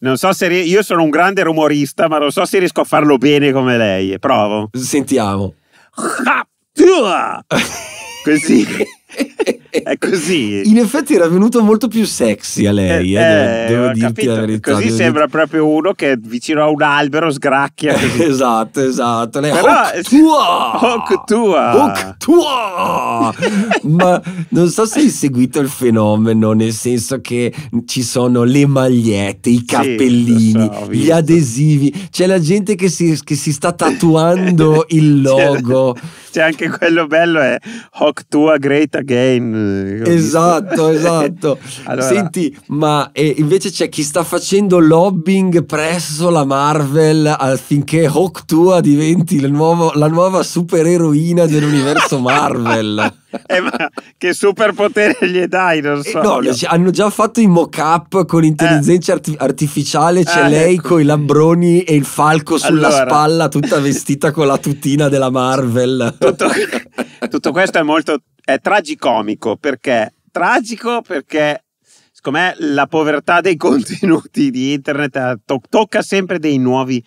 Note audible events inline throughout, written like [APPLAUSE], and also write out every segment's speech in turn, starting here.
non so se io sono un grande rumorista, ma non so se riesco a farlo bene come lei. Provo. Sentiamo. [LAUGHS] Così. [LAUGHS] È così. [LAUGHS] In effetti era venuto molto più sexy a lei, eh, eh, devo, devo dirti capito. la verità. Così sembra dirti... proprio uno che vicino a un albero sgracchia. [LAUGHS] Così. esatto, esatto. Lei, Però, tua! Hoc tua! Hoc tua! Ma non so se hai seguito il fenomeno, nel senso che ci sono le magliette, i cappellini, sì, so, gli adesivi, c'è la gente che si, che si sta tatuando [LAUGHS] il logo. C'è, c'è anche quello bello, è Hoc tua great again Esatto, [LAUGHS] esatto. allora... Senti, ma eh, invece c'è chi sta facendo lobbying presso la Marvel affinché Hawk Tua diventi nuovo, la nuova supereroina dell'universo Marvel. [LAUGHS] eh, ma che superpotere gli dai? Non so. Eh, no, hanno già fatto i mock-up con intelligenza eh. artificiale. C'è eh, lei ecco. con i lambroni e il falco sulla allora. spalla, tutta vestita con la tutina della Marvel. Tutto, [LAUGHS] tutto questo è molto è tragicomico perché tragico perché secondo me la povertà dei [LAUGHS] contenuti di internet eh, to- tocca sempre dei nuovi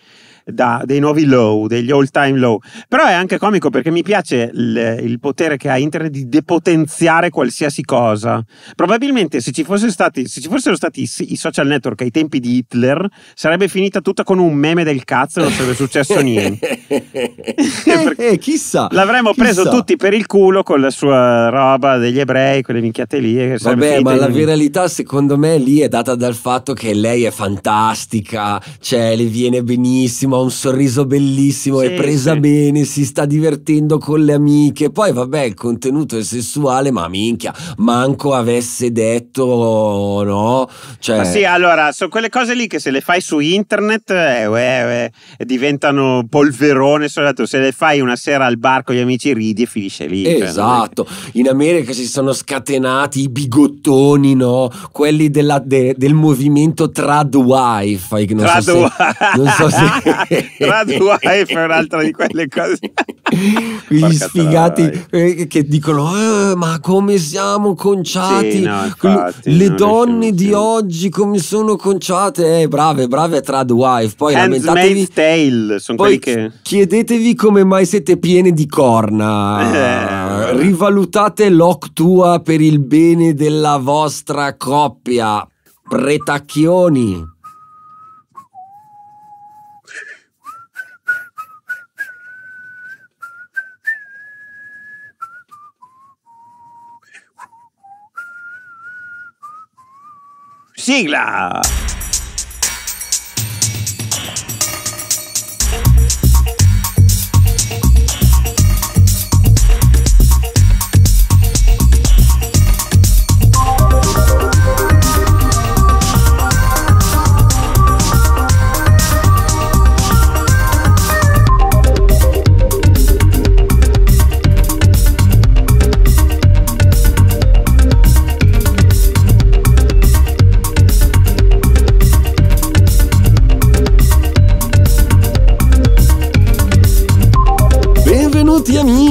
da dei nuovi low, degli all time low. Però è anche comico perché mi piace il, il, potere che ha internet di depotenziare qualsiasi cosa. Probabilmente se ci, stati, se ci fossero stati i, social network ai tempi di Hitler, sarebbe finita tutta con un meme del cazzo e non sarebbe successo [LAUGHS] niente. eh, [LAUGHS] eh, chissà. L'avremmo chissà. preso tutti per il culo con la sua roba degli ebrei, quelle minchiate lì. Vabbè, ma la viralità secondo me lì è data dal fatto che lei è fantastica, cioè le viene benissimo un sorriso bellissimo, sì, è presa sì. bene, si sta divertendo con le amiche. Poi, vabbè, il contenuto è sessuale, ma minchia, manco avesse detto no. Cioè... Ma sì, allora, sono quelle cose lì che se le fai su internet eh, eh, eh, diventano polverone. Se le fai una sera al bar con gli amici, ridi e finisce lì. Cioè, esatto. Cioè, In America si sono scatenati i bigottoni, no? Quelli della, de, del movimento Trad Wife. Non so non so se [LAUGHS] Radwife è un'altra di quelle cose. Gli sfigati eh, che dicono: eh, Ma come siamo conciati? Sì, no, infatti, Le donne di oggi come sono conciate? Eh, brave, brave Tradwife. Poi lamentatevi. Tale, sono poi che... chiedetevi come mai siete piene di corna. Eh. Rivalutate l'oc tua per il bene della vostra coppia. Pretacchioni. Sigla!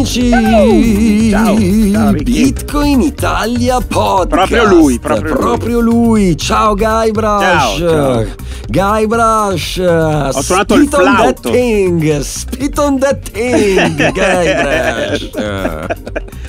Amici! Ciao, ciao Bitcoin Italia Podcast. Proprio lui, proprio, proprio lui. lui. Ciao Guybrush. Ciao, ciao. Guybrush. Ho suonato il flauto. On that thing. Spit on that thing, [LAUGHS] Guybrush.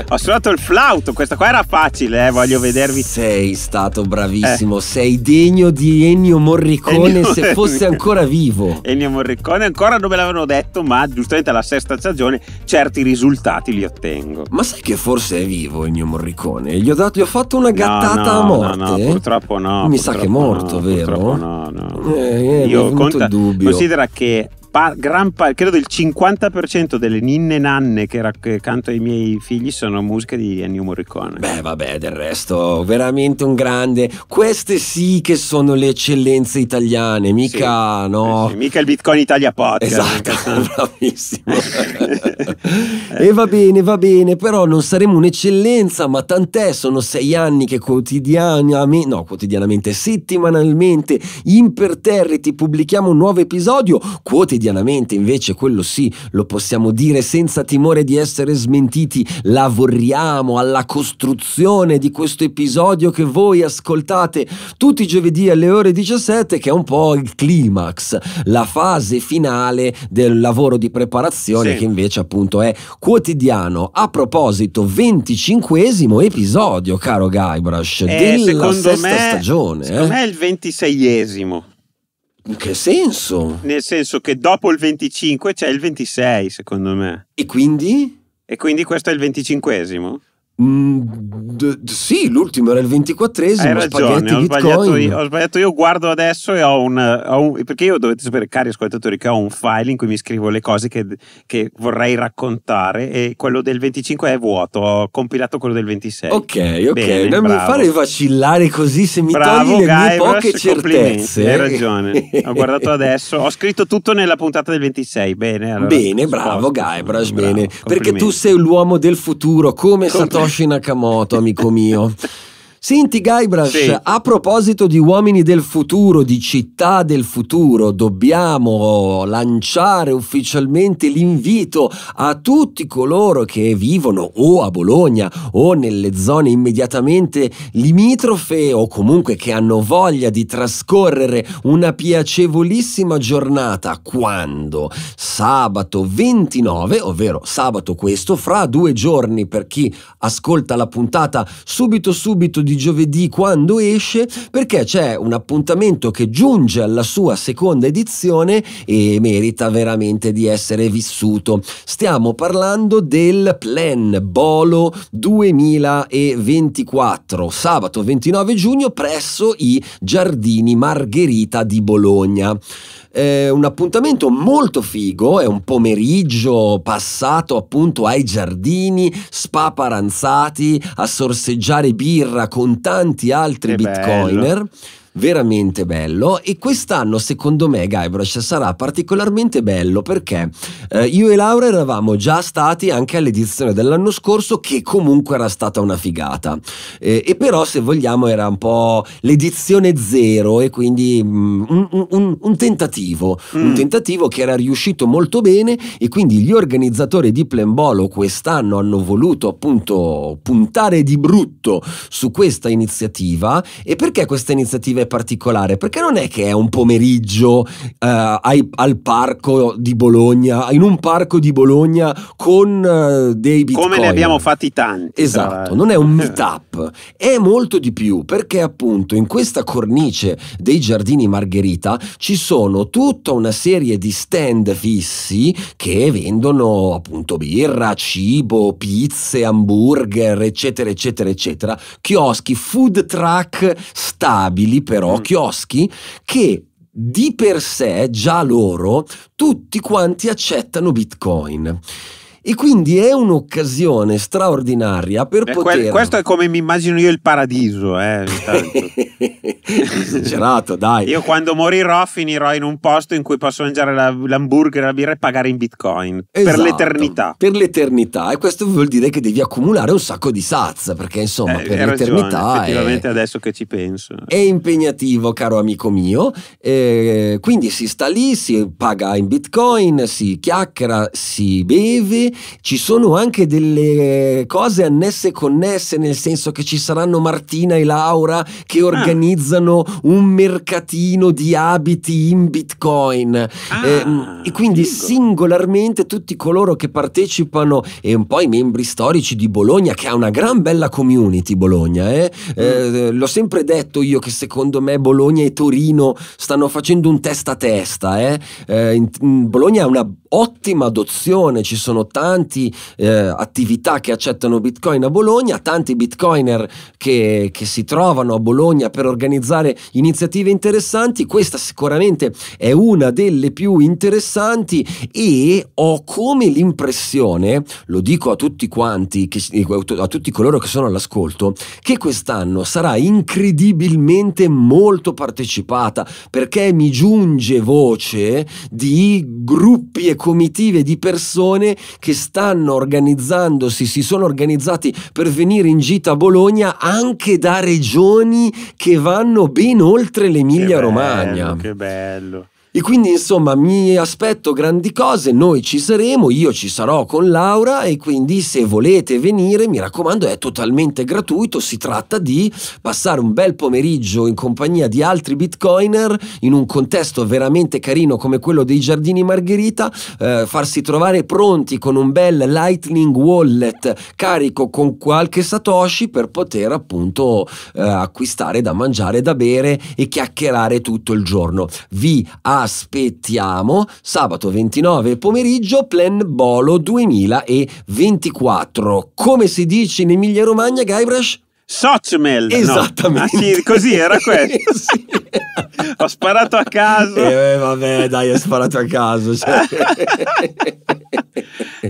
Ho suonato il flauto, questa qua era facile, eh, voglio vedervi. Sei stato bravissimo, eh. sei degno di Ennio Morricone Ennio... se fosse ancora vivo. Ennio Morricone ancora non me l'avevano detto, ma giustamente alla sesta stagione certi risultati li ottengo. Ma sai che forse è vivo Ennio Morricone? Gli ho, dato, gli ho fatto una gattata no, no, a morte? No, no, purtroppo no. Mi purtroppo sa che è morto, no, vero? No, no. Eh, eh, Io conta, considera che pa- gran pa- credo il 50% delle ninne nanne che, ra- che, canto ai miei figli sono musiche di Ennio Morricone. Beh, vabbè, del resto, veramente un grande. Queste sì che sono le eccellenze italiane, mica sì, no. Sì, mica il Bitcoin Italia Podcast. Esatto, [LAUGHS] bravissimo. [LAUGHS] e va bene, va bene, però non saremo un'eccellenza, ma tant'è, sono sei anni che quotidianamente, no, quotidianamente, settimanalmente, imperterriti pubblichiamo un nuovo episodio quotidianamente quotidianamente, invece quello sì, lo possiamo dire senza timore di essere smentiti, lavoriamo alla costruzione di questo episodio che voi ascoltate tutti i giovedì alle ore 17 che è un po' il climax, la fase finale del lavoro di preparazione sì. che invece appunto è quotidiano. A proposito, 25 episodio, caro Guybrush, eh, della sesta me, stagione. Secondo eh? me è il 26esimo. In che senso? Nel senso che dopo il 25 c'è il 26, secondo me. E quindi? E quindi questo è il 25esimo? Mm, d- d- sì, l'ultimo era il 24esimo. Hai ragione, ho sbagliato, io, ho sbagliato, io, Guardo adesso e ho un, ho un, Perché io dovete sapere, cari ascoltatori, che ho un file in cui mi scrivo le cose che, che, vorrei raccontare e quello del 25 è vuoto. Ho compilato quello del 26. Ok, ok. Bene, non bravo. mi fare vacillare così se mi bravo, togli le mie poche certezze. Hai ragione. ho guardato [LAUGHS] adesso. Ho scritto tutto nella puntata del 26. Bene, allora, bene, bravo, Guybrush. Bene. Perché tu sei l'uomo del futuro, come Satoshi Satoshi Nakamoto, amico mio. Senti Guybrush, sì. a proposito di uomini del futuro, di città del futuro, dobbiamo lanciare ufficialmente l'invito a tutti coloro che vivono o a Bologna o nelle zone immediatamente limitrofe o comunque che hanno voglia di trascorrere una piacevolissima giornata quando sabato 29, ovvero sabato questo, fra due giorni per chi ascolta la puntata subito subito di giovedì quando esce perché c'è un appuntamento che giunge alla sua seconda edizione e merita veramente di essere vissuto. Stiamo parlando del Plan Bolo 2024, sabato 29 giugno presso i Giardini Margherita di Bologna eh, un appuntamento molto figo, è un pomeriggio passato appunto ai giardini, spaparanzati, a sorseggiare birra con tanti altri che bitcoiner. Bello veramente bello. E quest'anno secondo me Guybrush sarà particolarmente bello perché eh, io e Laura eravamo già stati anche all'edizione dell'anno scorso che comunque era stata una figata. Eh, e però se vogliamo era un po' l'edizione zero e quindi mm, un, un, un, tentativo. Mm. un tentativo che era riuscito molto bene e quindi gli organizzatori di Plembolo quest'anno hanno voluto appunto puntare di brutto su questa iniziativa. E perché questa iniziativa è particolare perché non è che è un pomeriggio eh, ai, al parco di Bologna, in un parco di Bologna con eh, dei bitcoin. Come ne abbiamo fatti tanti. Esatto, non è un [LAUGHS] meetup, è molto di più perché appunto in questa cornice dei giardini Margherita ci sono tutta una serie di stand fissi che vendono appunto birra, cibo, pizze, hamburger, eccetera, eccetera, eccetera, chioschi, food truck stabili però mm. chioschi che di per sé già loro tutti quanti accettano Bitcoin. E quindi è un'occasione straordinaria per Beh, poter. Questo è come mi immagino io il paradiso, eh. [LAUGHS] Esagerato, dai. Io quando morirò finirò in un posto in cui posso mangiare la, l'hamburger, la birra e pagare in bitcoin esatto, per l'eternità. Per l'eternità. E questo vuol dire che devi accumulare un sacco di saz, perché insomma, eh, per l'eternità. Ragione, effettivamente è, adesso che ci penso. È impegnativo, caro amico mio. Eh, quindi si sta lì, si paga in bitcoin, si chiacchiera, si beve ci sono anche delle cose annesse e connesse, nel senso che ci saranno Martina e Laura che ah. organizzano ah. un mercatino di abiti in Bitcoin. Ah, eh, e quindi figo. singolarmente tutti coloro che partecipano e un po' i membri storici di Bologna, che ha una gran bella community Bologna. Eh? Mm. Eh, l'ho sempre detto io che secondo me Bologna e Torino stanno facendo un testa a testa. Eh? Eh, in, in Bologna ha una ottima adozione, ci sono tanti eh, attività che accettano Bitcoin a Bologna, tanti Bitcoiner che, che, si trovano a Bologna per organizzare iniziative interessanti, questa sicuramente è una delle più interessanti e ho come l'impressione, lo dico a tutti quanti, che, a tutti coloro che sono all'ascolto, che quest'anno sarà incredibilmente molto partecipata perché mi giunge voce di gruppi e comitive di persone che stanno organizzandosi, si sono organizzati per venire in gita a Bologna anche da regioni che vanno ben oltre l'Emilia Romagna. Che bello. E quindi insomma mi aspetto grandi cose, noi ci saremo, io ci sarò con Laura e quindi se volete venire mi raccomando è totalmente gratuito, si tratta di passare un bel pomeriggio in compagnia di altri bitcoiner in un contesto veramente carino come quello dei giardini Margherita, eh, farsi trovare pronti con un bel Lightning Wallet carico con qualche Satoshi per poter appunto eh, acquistare da mangiare, da bere e chiacchierare tutto il giorno. Vi aspettiamo sabato 29 pomeriggio Plan Bolo 2024. Come si dice in Emilia Romagna, Guybrush? Sochmel. Esattamente. No. Ah, sì, così era [LAUGHS] questo. sì. Ho sparato a caso. Eh, vabbè, dai, hai sparato a caso. Cioè.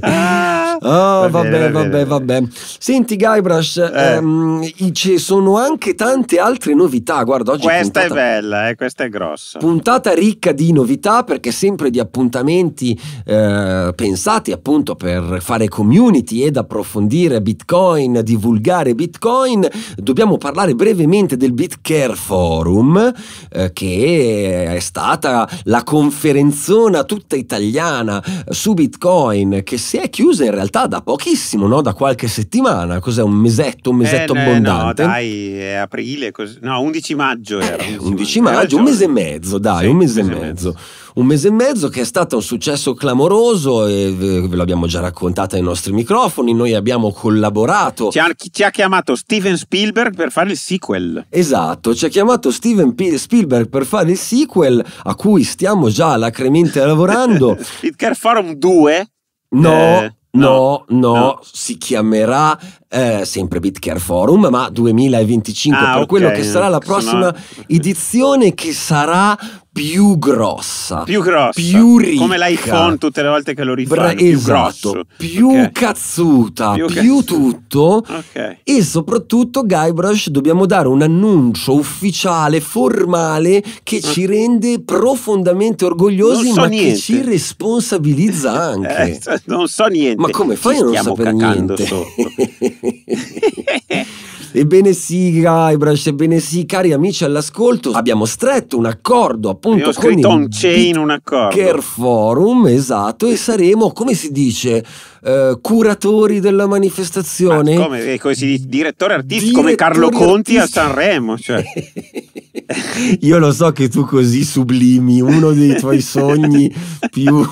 ah, oh, vabbè, vabbè, vabbè. Senti, Guybrush, eh. ehm, ci sono anche tante altre novità. Guarda, oggi questa puntata, è bella, eh, questa è grossa. Puntata ricca di novità perché sempre di appuntamenti eh, pensati appunto per fare community ed approfondire Bitcoin, divulgare Bitcoin. Dobbiamo parlare brevemente del BitCare Forum, eh, che è stata la conferenzona tutta italiana su Bitcoin che si è chiusa in realtà da pochissimo, no? da qualche settimana. Cos'è un mesetto, un mesetto eh, abbondante? No, dai, è aprile, così. no, 11 maggio era. 11, 11 maggio, maggio un mese e mezzo, dai, sì, un mese, mese e mezzo. mezzo un mese e mezzo che è stato un successo clamoroso e ve l'abbiamo già raccontata ai nostri microfoni, noi abbiamo collaborato. Ci ha, ci ha chiamato Steven Spielberg per fare il sequel. Esatto, ci ha chiamato Steven P- Spielberg per fare il sequel a cui stiamo già alacremente lavorando. [LAUGHS] Care Forum 2? No. Eh, No, no, no, si chiamerà eh, sempre BitCare Forum, ma 2025 ah, per okay. quello che sarà la prossima Sono... [LAUGHS] edizione che sarà più grossa, più grossa, più ricca, come l'iPhone tutte le volte che lo rifanno, Bra- più esatto, grosso, più okay. cazzuta, più, più cazzuta. tutto okay. e soprattutto Guybrush dobbiamo dare un annuncio ufficiale, formale che ci rende profondamente orgogliosi so ma niente. che ci responsabilizza anche. [LAUGHS] Eh, non so niente. Ma come fai a non sapere niente? [LAUGHS] [LAUGHS] Ebbene sì, Guybrush, ebbene sì, cari amici all'ascolto, abbiamo stretto un accordo appunto con il on chain un accordo. Care Forum, esatto, e saremo, come si dice, eh, curatori della manifestazione. Ma come, come si dice, direttore artistico come Carlo Conti a Sanremo. Cioè. [LAUGHS] Io lo so che tu così sublimi uno dei tuoi [LAUGHS] sogni più...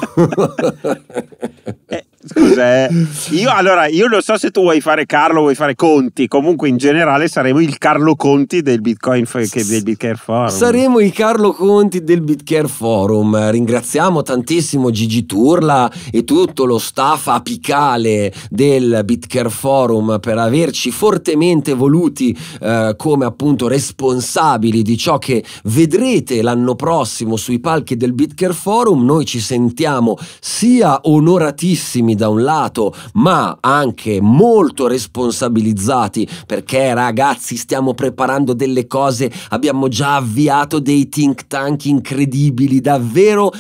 eh, Scusa, eh. io allora io non so se tu vuoi fare Carlo vuoi fare Conti. Comunque, in generale, saremo il Carlo Conti del Bitcoin che, del Bitcare Forum. Saremo i Carlo Conti del Bitcare Forum. Ringraziamo tantissimo Gigi Turla e tutto lo staff apicale del Bitcare Forum per averci fortemente voluti eh, come appunto responsabili di ciò che vedrete l'anno prossimo sui palchi del Bitcare Forum. Noi ci sentiamo sia onoratissimi da un lato, ma anche molto responsabilizzati perché ragazzi stiamo preparando delle cose, abbiamo già avviato dei think tank incredibili, davvero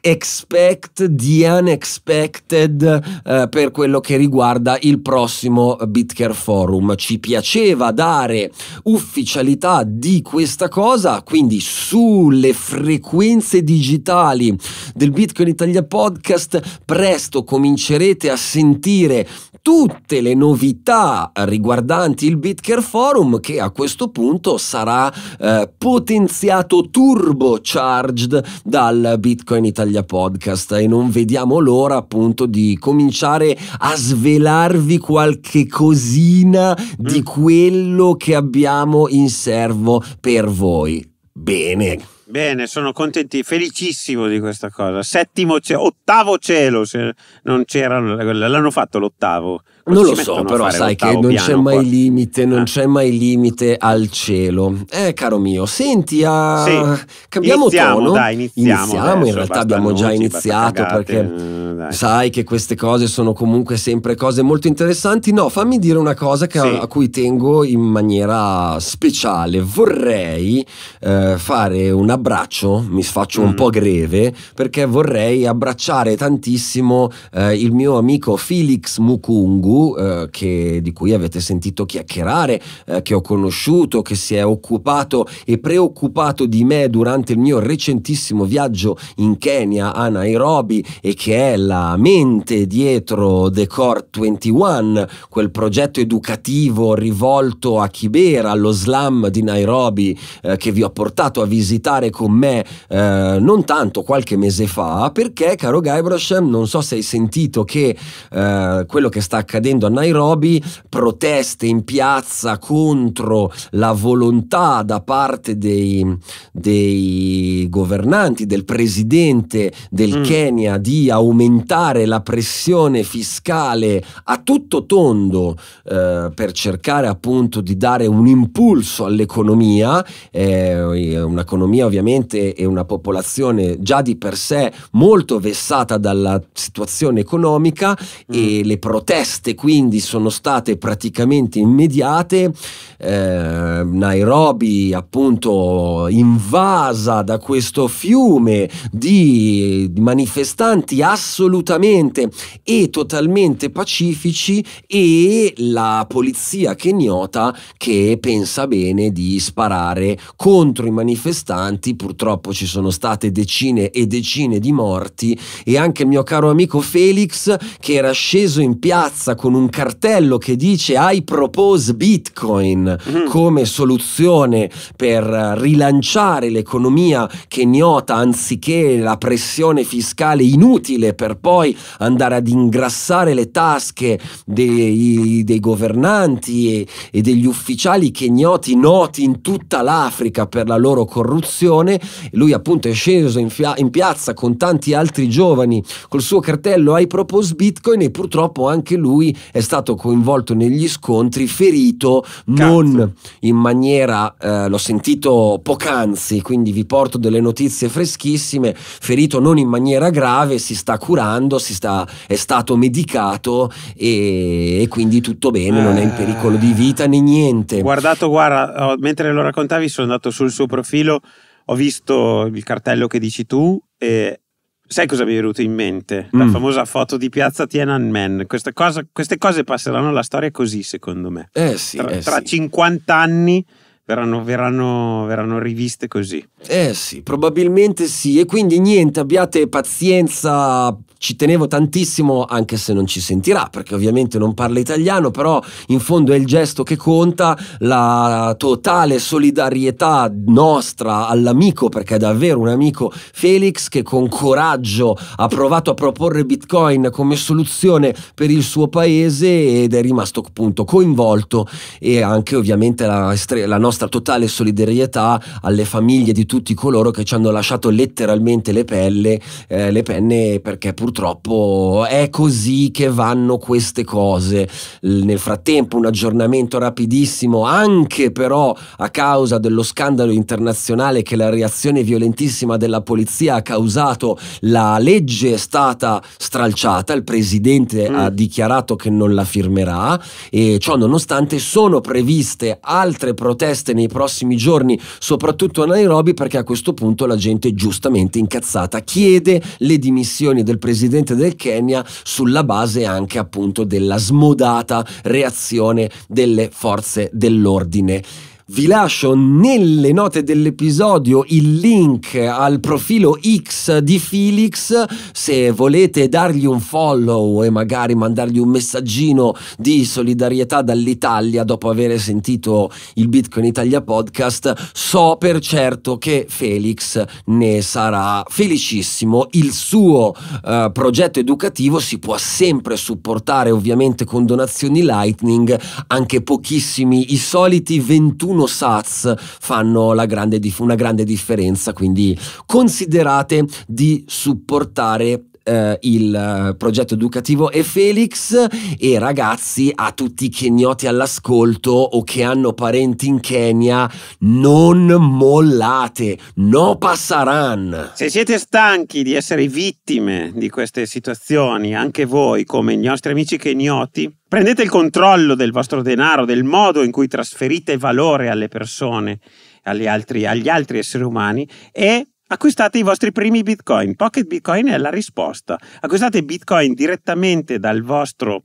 expect the unexpected eh, per quello che riguarda il prossimo Bitcare Forum. Ci piaceva dare ufficialità di questa cosa, quindi sulle frequenze digitali del Bitcoin Italia Podcast presto comincerete a sentire tutte le novità riguardanti il Bitcare Forum che a questo punto sarà eh, potenziato turbocharged dal Bitcoin Italia Podcast e non vediamo l'ora appunto di cominciare a svelarvi qualche cosina di mm. quello che abbiamo in serbo per voi. Bene. Bene, sono contenti, felicissimo di questa cosa. Settimo cielo, ottavo cielo, se non c'era, l'hanno fatto l'ottavo. Non lo so, però sai che non c'è mai qua? limite, non ah. c'è mai limite al cielo. Eh, caro mio, senti, a... sì. cambiamo iniziamo, tono. Dai, iniziamo, iniziamo. in realtà abbiamo già iniziato perché mm, sai che queste cose sono comunque sempre cose molto interessanti. No, fammi dire una cosa sì. a, a, cui tengo in maniera speciale. Vorrei eh, fare un abbraccio, mi faccio mm. un po' greve, perché vorrei abbracciare tantissimo eh, il mio amico Felix Mukungu eh, che, di cui avete sentito chiacchierare, eh, che ho conosciuto, che si è occupato e preoccupato di me durante il mio recentissimo viaggio in Kenya a Nairobi e che è la mente dietro The Core 21, quel progetto educativo rivolto a Kibera, allo slam di Nairobi eh, che vi ho portato a visitare con me eh, non tanto qualche mese fa, perché caro Guybrush, non so se hai sentito che eh, quello che sta accadendo a Nairobi, proteste in piazza contro la volontà da parte dei, dei governanti, del presidente del mm. Kenya di aumentare la pressione fiscale a tutto tondo eh, per cercare appunto di dare un impulso all'economia, eh, un'economia ovviamente e una popolazione già di per sé molto vessata dalla situazione economica mm. e le proteste quindi sono state praticamente immediate. Eh, Nairobi appunto invasa da questo fiume di, manifestanti assolutamente e totalmente pacifici e la polizia keniota che pensa bene di sparare contro i manifestanti purtroppo ci sono state decine e decine di morti e anche il mio caro amico Felix che era sceso in piazza con un cartello che dice I propose Bitcoin mm. come soluzione per rilanciare l'economia keniota anziché la pressione fiscale inutile per poi andare ad ingrassare le tasche dei, dei governanti e, e, degli ufficiali kenioti noti in tutta l'Africa per la loro corruzione. Lui appunto è sceso in, in piazza con tanti altri giovani col suo cartello I propose Bitcoin e purtroppo anche lui è stato coinvolto negli scontri, ferito Cazzo. non in maniera, eh, l'ho sentito poc'anzi, quindi vi porto delle notizie freschissime, ferito non in maniera grave, si sta curando, si sta, è stato medicato e, e quindi tutto bene, eh, non è in pericolo di vita né niente. Guardato, guarda, mentre lo raccontavi sono andato sul suo profilo, ho visto il cartello che dici tu e Sai cosa mi è venuto in mente? La mm. famosa foto di piazza Tiananmen. Queste, cosa, queste cose passeranno alla storia così, secondo me. Eh sì, tra, eh tra sì. 50 anni verranno, verranno, verranno riviste così. Eh sì, probabilmente sì. E quindi niente, abbiate pazienza ci tenevo tantissimo anche se non ci sentirà perché ovviamente non parla italiano però in fondo è il gesto che conta la totale solidarietà nostra all'amico perché è davvero un amico Felix che con coraggio ha provato a proporre bitcoin come soluzione per il suo paese ed è rimasto appunto coinvolto e anche ovviamente la, la nostra totale solidarietà alle famiglie di tutti coloro che ci hanno lasciato letteralmente le pelle eh, le penne perché purtroppo purtroppo è così che vanno queste cose. Nel frattempo un aggiornamento rapidissimo, anche però a causa dello scandalo internazionale che la reazione violentissima della polizia ha causato, la legge è stata stralciata, il presidente mm. ha dichiarato che non la firmerà e ciò nonostante sono previste altre proteste nei prossimi giorni, soprattutto a Nairobi perché a questo punto la gente giustamente incazzata chiede le dimissioni del presidente presidente del Kenya sulla base anche appunto della smodata reazione delle forze dell'ordine. Vi lascio nelle note dell'episodio il link al profilo X di Felix se volete dargli un follow e magari mandargli un messaggino di solidarietà dall'Italia dopo aver sentito il Bitcoin Italia podcast. So per certo che Felix ne sarà felicissimo. Il suo uh, progetto educativo si può sempre supportare ovviamente con donazioni Lightning, anche pochissimi, i soliti 21 21 Sats fanno grande, una grande differenza, quindi considerate di supportare Uh, il uh, progetto educativo e Felix e ragazzi a tutti i kenyoti all'ascolto o che hanno parenti in Kenya non mollate no passaran. Se siete stanchi di essere vittime di queste situazioni anche voi come i nostri amici kenyoti Prendete il controllo del vostro denaro, del modo in cui trasferite valore alle persone, agli altri, agli altri esseri umani e acquistate i vostri primi bitcoin. Pocket Bitcoin è la risposta. Acquistate bitcoin direttamente dal vostro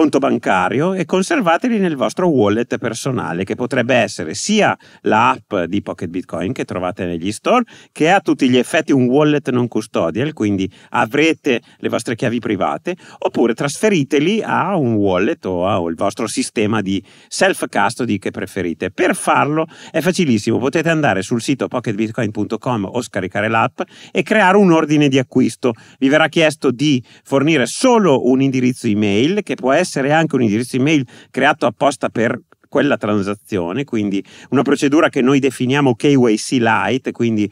conto bancario e conservateli nel vostro wallet personale che potrebbe essere sia l'app di Pocket Bitcoin che trovate negli store che a tutti gli effetti un wallet non custodial quindi avrete le vostre chiavi private oppure trasferiteli a un wallet o al vostro sistema di self custody che preferite. Per farlo è facilissimo potete andare sul sito pocketbitcoin.com o scaricare l'app e creare un ordine di acquisto. Vi verrà chiesto di fornire solo un indirizzo email che può essere essere anche un indirizzo email creato apposta per quella transazione, quindi una procedura che noi definiamo KYC Lite, quindi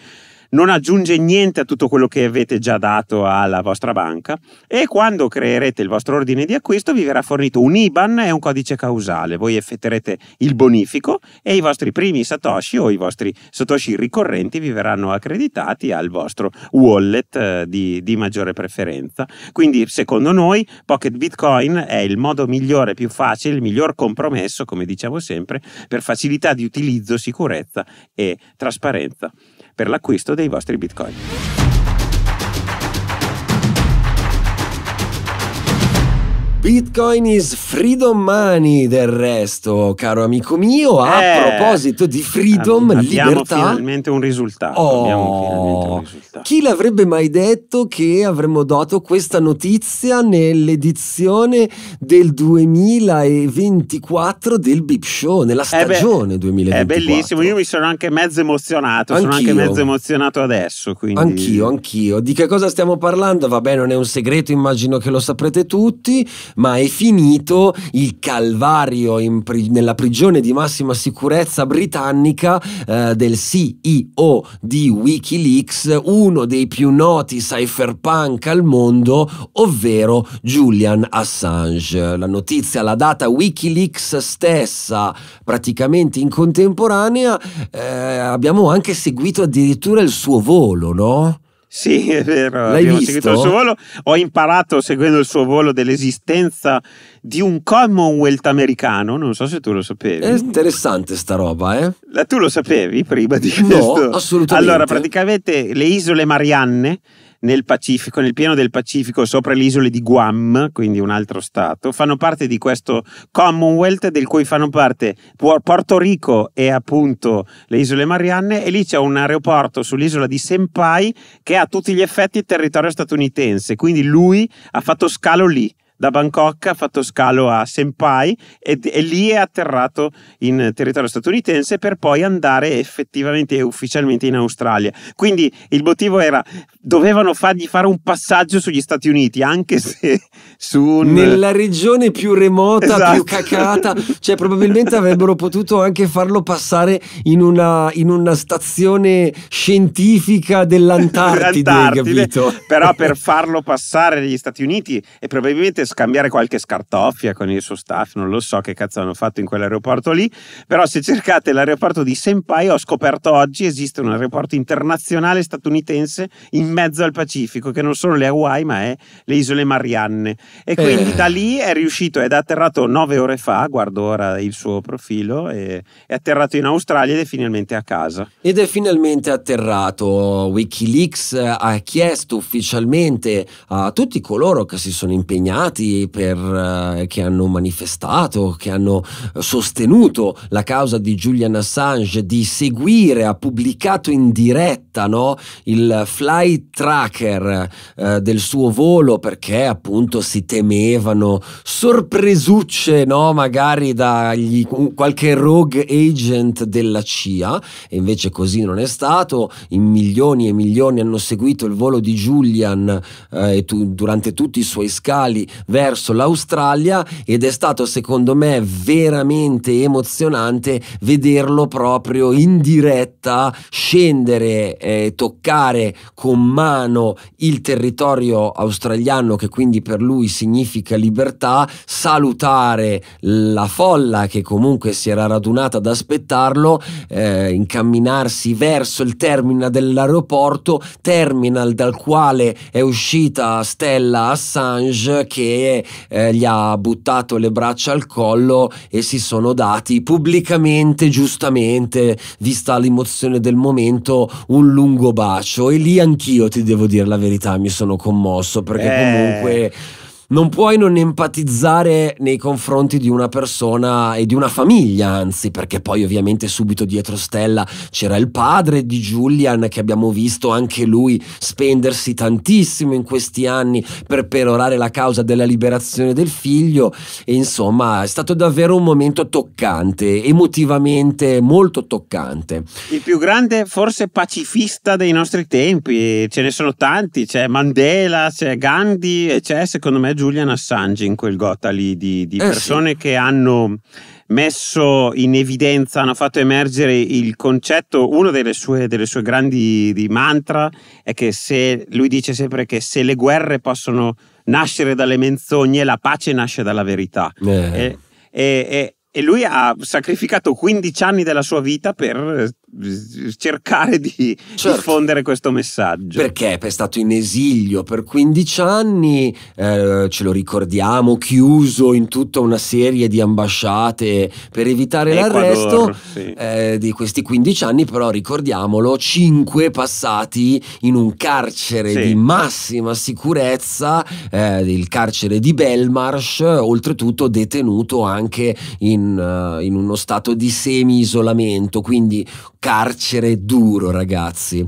non aggiunge niente a tutto quello che avete già dato alla vostra banca e quando creerete il vostro ordine di acquisto vi verrà fornito un IBAN e un codice causale. Voi effetterete il bonifico e i vostri primi satoshi o i vostri satoshi ricorrenti vi verranno accreditati al vostro wallet eh, di, di maggiore preferenza. Quindi secondo noi Pocket Bitcoin è il modo migliore, più facile, il miglior compromesso, come diciamo sempre, per facilità di utilizzo, sicurezza e trasparenza per l'acquisto dei vostri bitcoin. Bitcoin is freedom money del resto, caro amico mio. A eh, proposito di freedom, abbiamo libertà. Finalmente un risultato. Oh, abbiamo finalmente un risultato. Chi l'avrebbe mai detto che avremmo dato questa notizia nell'edizione del 2024 del Bip Show, nella stagione eh beh, 2024? È bellissimo, io mi sono anche mezzo emozionato, anch'io. sono anche mezzo emozionato adesso. Quindi... Anch'io, anch'io. Di che cosa stiamo parlando? Vabbè, non è un segreto, immagino che lo saprete tutti ma è finito il calvario pri- nella prigione di massima sicurezza britannica eh, del CEO di Wikileaks, uno dei più noti cypherpunk al mondo, ovvero Julian Assange. La notizia l'ha data Wikileaks stessa, praticamente in contemporanea, eh, abbiamo anche seguito addirittura il suo volo, no? Sì, è vero. L'hai Abbiamo visto? seguito il suo volo. Ho imparato seguendo il suo volo dell'esistenza di un Commonwealth americano. Non so se tu lo sapevi. È interessante sta roba, eh? La, tu lo sapevi prima di questo? No, assolutamente. Allora, praticamente le isole Marianne nel Pacifico, nel pieno del Pacifico, sopra le isole di Guam, quindi un altro stato, fanno parte di questo Commonwealth del cui fanno parte Porto Rico e appunto le isole Marianne e lì c'è un aeroporto sull'isola di Senpai che ha a tutti gli effetti territorio statunitense, quindi lui ha fatto scalo lì da Bangkok ha fatto scalo a Senpai e, e, lì è atterrato in territorio statunitense per poi andare effettivamente e ufficialmente in Australia. Quindi il motivo era dovevano fargli fare un passaggio sugli Stati Uniti, anche se su un... nella regione più remota, esatto. più cacata, cioè probabilmente avrebbero potuto anche farlo passare in una, in una stazione scientifica dell'Antartide, capito? Però per farlo passare negli Stati Uniti e probabilmente scambiare qualche scartoffia con il suo staff, non lo so che cazzo hanno fatto in quell'aeroporto lì, però se cercate l'aeroporto di Senpai ho scoperto oggi esiste un aeroporto internazionale statunitense in mezzo al Pacifico, che non sono le Hawaii ma è le isole Marianne e quindi eh. da lì è riuscito ed è atterrato nove ore fa, guardo ora il suo profilo, è atterrato in Australia ed è finalmente a casa. Ed è finalmente atterrato. Wikileaks ha chiesto ufficialmente a tutti coloro che si sono impegnati stati per, eh, che hanno manifestato, che hanno sostenuto la causa di Julian Assange di seguire, ha pubblicato in diretta no, il flight tracker eh, del suo volo perché appunto si temevano sorpresucce no, magari da gli, qualche rogue agent della CIA. E invece così non è stato, in milioni e milioni hanno seguito il volo di Julian eh, tu, durante tutti i suoi scali verso l'Australia ed è stato secondo me veramente emozionante vederlo proprio in diretta scendere e toccare con mano il territorio australiano che quindi per lui significa libertà, salutare la folla che comunque si era radunata ad aspettarlo, eh, incamminarsi verso il terminal dell'aeroporto, terminal dal quale è uscita Stella Assange che eh, gli ha buttato le braccia al collo e si sono dati pubblicamente, giustamente, vista l'emozione del momento, un lungo bacio. E lì anch'io ti devo dire la verità, mi sono commosso perché eh. comunque non puoi non empatizzare nei confronti di una persona e di una famiglia, anzi, perché poi ovviamente subito dietro Stella c'era il padre di Julian che abbiamo visto anche lui spendersi tantissimo in questi anni per perorare la causa della liberazione del figlio e insomma è stato davvero un momento toccante, emotivamente molto toccante. Il più grande forse pacifista dei nostri tempi, ce ne sono tanti, c'è Mandela, c'è Gandhi e c'è secondo me Julian Assange in quel gota lì di, di eh persone sì. che hanno messo in evidenza, hanno fatto emergere il concetto, uno delle sue, delle sue grandi mantra è che se, lui dice sempre che se le guerre possono nascere dalle menzogne, la pace nasce dalla verità. Eh. E, e, e lui ha sacrificato 15 anni della sua vita per cercare di certo. diffondere questo messaggio. Perché è stato in esilio per 15 anni, eh, ce lo ricordiamo, chiuso in tutta una serie di ambasciate per evitare Ecuador, l'arresto sì. eh, di questi 15 anni, però ricordiamolo, 5 passati in un carcere sì. di massima sicurezza, eh, il carcere di Belmarsh, oltretutto detenuto anche in, uh, in uno stato di semi-isolamento, quindi carcere duro, ragazzi.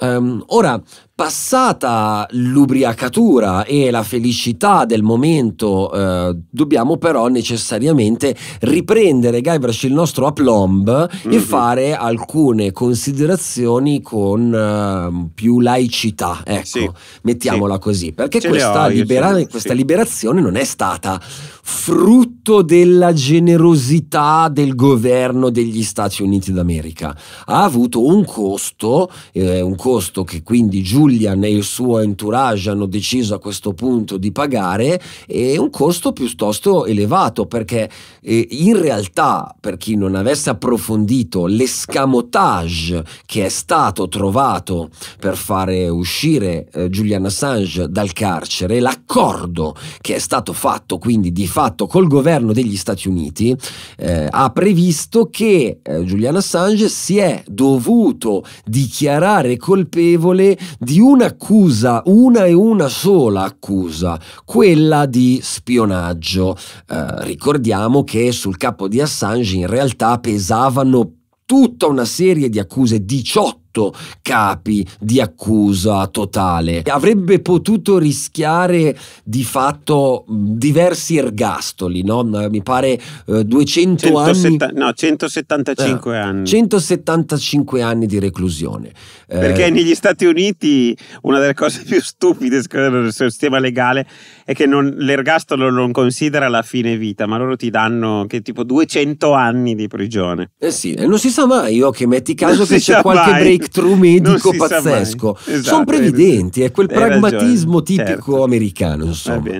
Um, ora, Passata l'ubriacatura e la felicità del momento, eh, dobbiamo però necessariamente riprendere Guybrush il nostro aplomb mm-hmm. e mhm. fare alcune considerazioni con eh, più laicità. Ecco, sì. mettiamola sì. così. Perché questa, ho, libera- sì. questa liberazione non è stata frutto della generosità del governo degli Stati Uniti d'America. Ha avuto un costo, eh, un costo che quindi giù Julian e il suo entourage hanno deciso a questo punto di pagare è un costo piuttosto elevato perché eh, in realtà per chi non avesse approfondito l'escamotage che è stato trovato per fare uscire eh, Julian Assange dal carcere, l'accordo che è stato fatto quindi di fatto col governo degli Stati Uniti eh, ha previsto che eh, Julian Assange si è dovuto dichiarare colpevole di di un'accusa, una e una sola accusa, quella di spionaggio. Eh, ricordiamo che sul capo di Assange in realtà pesavano tutta una serie di accuse, 18 otto capi di accusa totale. Avrebbe potuto rischiare di fatto diversi ergastoli, no? Mi pare eh, 200 170, anni. No, 175 eh, anni. 175 anni di reclusione. Eh, Perché negli Stati Uniti una delle cose più stupide del sistema legale è che non, l'ergastolo non considera la fine vita, ma loro ti danno che tipo 200 anni di prigione. Eh sì, non si sa mai, io che metti caso non che c'è qualche mai. Breakthrough medico pazzesco. Esatto, Sono previdenti, è quel pragmatismo ragione, tipico certo. americano, insomma.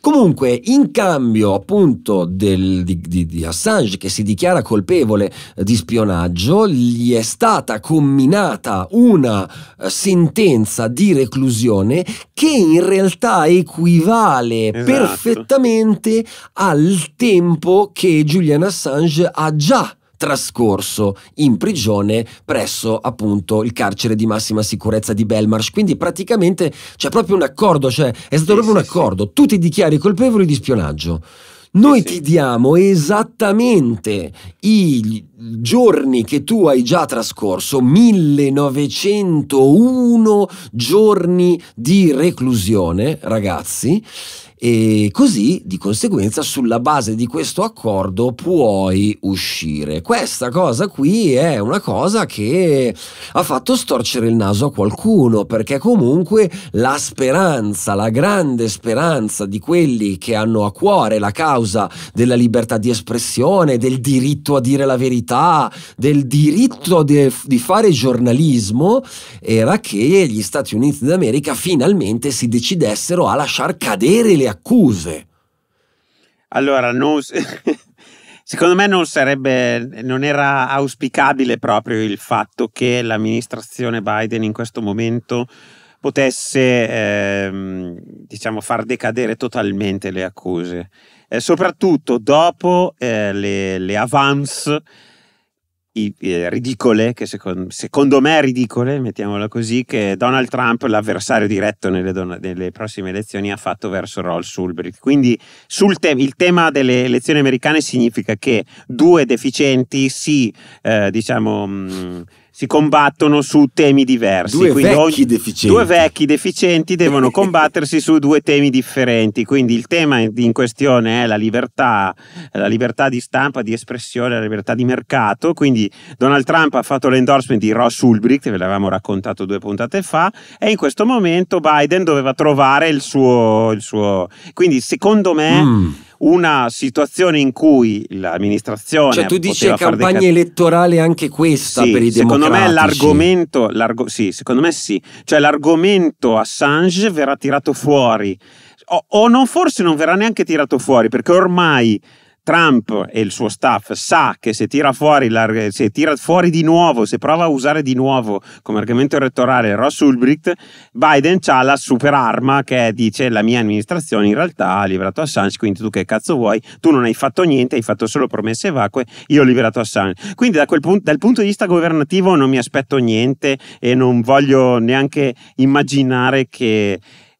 Comunque, in cambio appunto del, di, di, di, Assange che si dichiara colpevole di spionaggio, gli è stata comminata una uh, sentenza di reclusione che in realtà equivale esatto. perfettamente al tempo che Julian Assange ha già trascorso in prigione presso appunto il carcere di massima sicurezza di Belmarsh. Quindi praticamente c'è proprio un accordo, cioè è stato sì, proprio sì, un accordo. Sì. Tu ti dichiari colpevoli di spionaggio. Noi ti diamo esattamente i giorni che tu hai già trascorso, 1901 giorni di reclusione, ragazzi, e così di conseguenza sulla base di questo accordo puoi uscire. Questa cosa qui è una cosa che ha fatto storcere il naso a qualcuno perché comunque la speranza, la grande speranza di quelli che hanno a cuore la causa della libertà di espressione, del diritto a dire la verità, del diritto di, di fare giornalismo era che gli Stati Uniti d'America finalmente si decidessero a lasciar cadere le accuse. Allora, non, [LAUGHS] secondo me non sarebbe, non era auspicabile proprio il fatto che l'amministrazione Biden in questo momento potesse, ehm, diciamo, far decadere totalmente le accuse, eh, soprattutto dopo eh, le, le avance ridicole, che secondo, secondo, me ridicole, mettiamola così, che Donald Trump, l'avversario diretto nelle, nelle prossime elezioni, ha fatto verso Rolls Ulbricht. Quindi te- il tema delle elezioni americane significa che due deficienti si, eh, diciamo... Mh, si combattono su temi diversi. Due Quindi vecchi deficienti. Due vecchi deficienti devono combattersi su due temi differenti. Quindi il tema in questione è la libertà, la libertà di stampa, di espressione, la libertà di mercato. Quindi Donald Trump ha fatto l'endorsement di Ross Ulbricht, ve l'avevamo raccontato due puntate fa, e in questo momento Biden doveva trovare il suo... Il suo... Quindi secondo me... Mm una situazione in cui l'amministrazione. Cioè, tu dici campagna deca... elettorale anche questa sì, per i secondo me l'argomento, l'argo... sì, secondo me sì, cioè l'argomento Assange verrà tirato fuori. O, o non, forse non verrà neanche tirato fuori perché ormai Trump e il suo staff sa che se tira fuori, se tira fuori di nuovo, se prova a usare di nuovo come argomento elettorale Ross Ulbricht, Biden ha la super arma che dice la mia amministrazione in realtà ha liberato Assange, quindi tu che cazzo vuoi? Tu non hai fatto niente, hai fatto solo promesse vacue, io ho liberato Assange. Quindi da punto, dal punto di vista governativo non mi aspetto niente e non voglio neanche immaginare che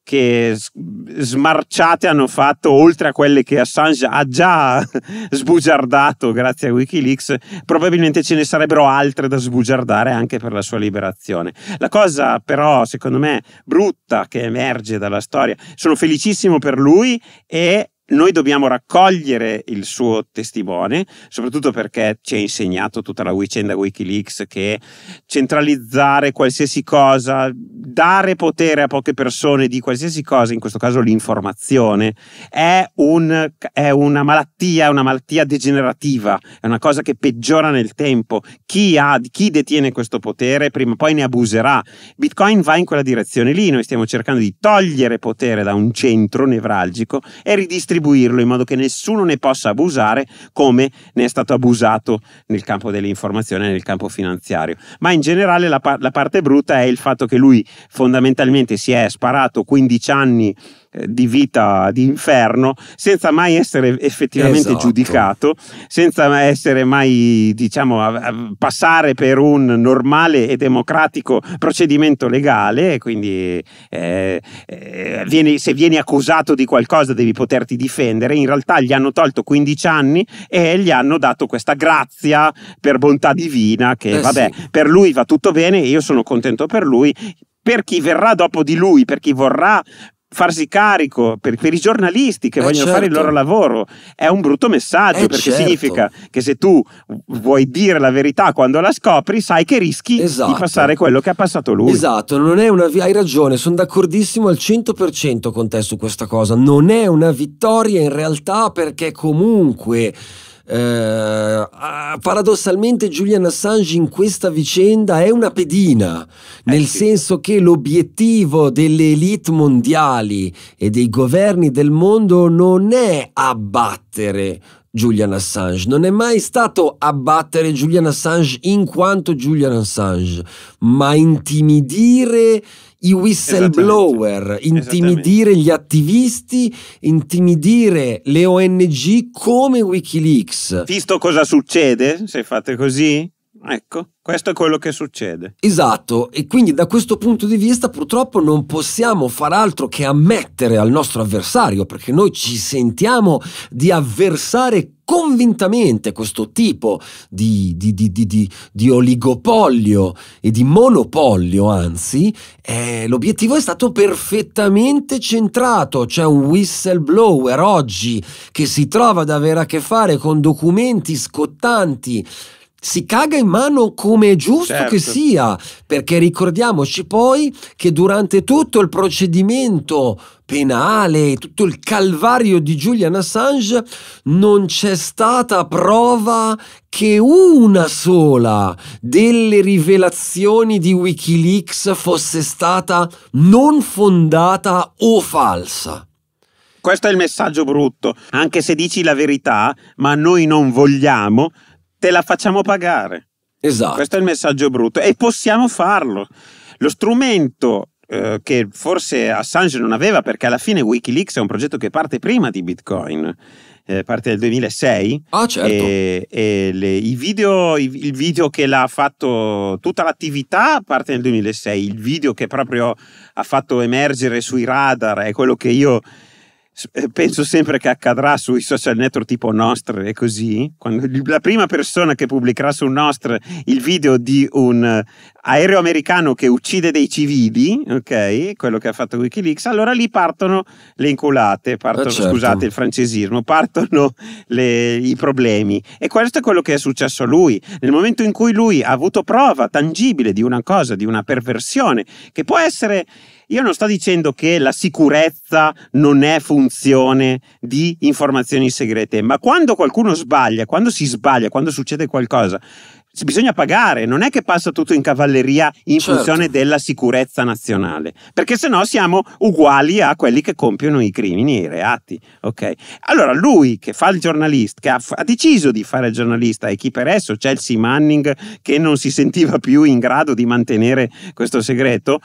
che smarciate hanno fatto, oltre a quelle che Assange ha già [LAUGHS] sbugiardato grazie a Wikileaks, probabilmente ce ne sarebbero altre da sbugiardare anche per la sua liberazione. La cosa però, secondo me, brutta che emerge dalla storia, sono felicissimo per lui e noi dobbiamo raccogliere il suo testimone, soprattutto perché ci ha insegnato tutta la vicenda Wikileaks che centralizzare qualsiasi cosa, dare potere a poche persone di qualsiasi cosa, in questo caso l'informazione, è, un, è una malattia, una malattia degenerativa, è una cosa che peggiora nel tempo. Chi, ha, chi detiene questo potere prima o poi ne abuserà. Bitcoin va in quella direzione lì, noi stiamo cercando di togliere potere da un centro nevralgico e ridistribuire distribuirlo in modo che nessuno ne possa abusare come ne è stato abusato nel campo dell'informazione e nel campo finanziario. Ma in generale la, la parte brutta è il fatto che lui fondamentalmente si è sparato 15 anni di vita di inferno senza mai essere effettivamente esatto. giudicato, senza essere mai, diciamo, passare per un normale e democratico procedimento legale. Quindi, eh, eh, vieni, se vieni accusato di qualcosa, devi poterti difendere. In realtà gli hanno tolto 15 anni e gli hanno dato questa grazia per bontà divina. Che eh vabbè, sì. per lui va tutto bene, io sono contento per lui per chi verrà dopo di lui, per chi vorrà farsi carico per, per, i giornalisti che eh vogliono certo. fare il loro certo. lavoro è un brutto messaggio eh perché certo. significa che se tu vuoi dire la verità quando la scopri sai che rischi esatto. di passare quello che ha passato lui esatto non è una hai ragione sono d'accordissimo al 100% con te su questa cosa non è una vittoria in realtà perché comunque eh, paradossalmente Julian Assange in questa vicenda è una pedina, nel eh sì. senso che l'obiettivo delle elite mondiali e dei governi del mondo non è abbattere Julian Assange, non è mai stato abbattere Julian Assange in quanto Julian Assange, ma intimidire i whistleblower, intimidire gli attivisti, intimidire le ONG come Wikileaks. Visto cosa succede se fate così? Ecco, questo è quello che succede. Esatto, e quindi da questo punto di vista purtroppo non possiamo far altro che ammettere al nostro avversario, perché noi ci sentiamo di avversare convintamente questo tipo di, di, di, di oligopolio e di monopolio, anzi, eh, l'obiettivo è stato perfettamente centrato. C'è un whistleblower oggi che si trova ad avere a che fare con documenti scottanti si caga in mano come è giusto certo. che sia, perché ricordiamoci poi che durante tutto il procedimento penale, tutto il calvario di Julian Assange, non c'è stata prova che una sola delle rivelazioni di Wikileaks fosse stata non fondata o falsa. Questo è il messaggio brutto, anche se dici la verità, ma noi non vogliamo te la facciamo pagare. Esatto. Questo è il messaggio brutto e possiamo farlo. Lo strumento eh, che forse Assange non aveva perché alla fine Wikileaks è un progetto che parte prima di Bitcoin. eh, parte del 2006. Ah, certo. E, e le, i video, i, il video che l'ha fatto, tutta l'attività parte nel 2006. Il video che proprio ha fatto emergere sui radar è quello che io penso sempre che accadrà sui social network tipo Nostr e così. Quando la prima persona che pubblicherà su Nostr il video di un eh, aereo americano che uccide dei civili, ok, quello che ha fatto Wikileaks, allora lì partono le inculate, partono, eh certo. scusate il francesismo, partono le, i problemi. E questo è quello che è successo a lui. Nel momento in cui lui ha avuto prova tangibile di una cosa, di una perversione, che può essere io non sto dicendo che la sicurezza non è funzione di informazioni segrete, ma quando qualcuno sbaglia, quando si sbaglia, quando succede qualcosa, bisogna pagare, non è che passa tutto in cavalleria in certo. funzione della sicurezza nazionale, perché se no siamo uguali a quelli che compiono i crimini e i reati. Ok? Allora lui che fa il giornalista, che ha, ha, deciso di fare il giornalista e chi per esso, Chelsea Manning, che non si sentiva più in grado di mantenere questo segreto,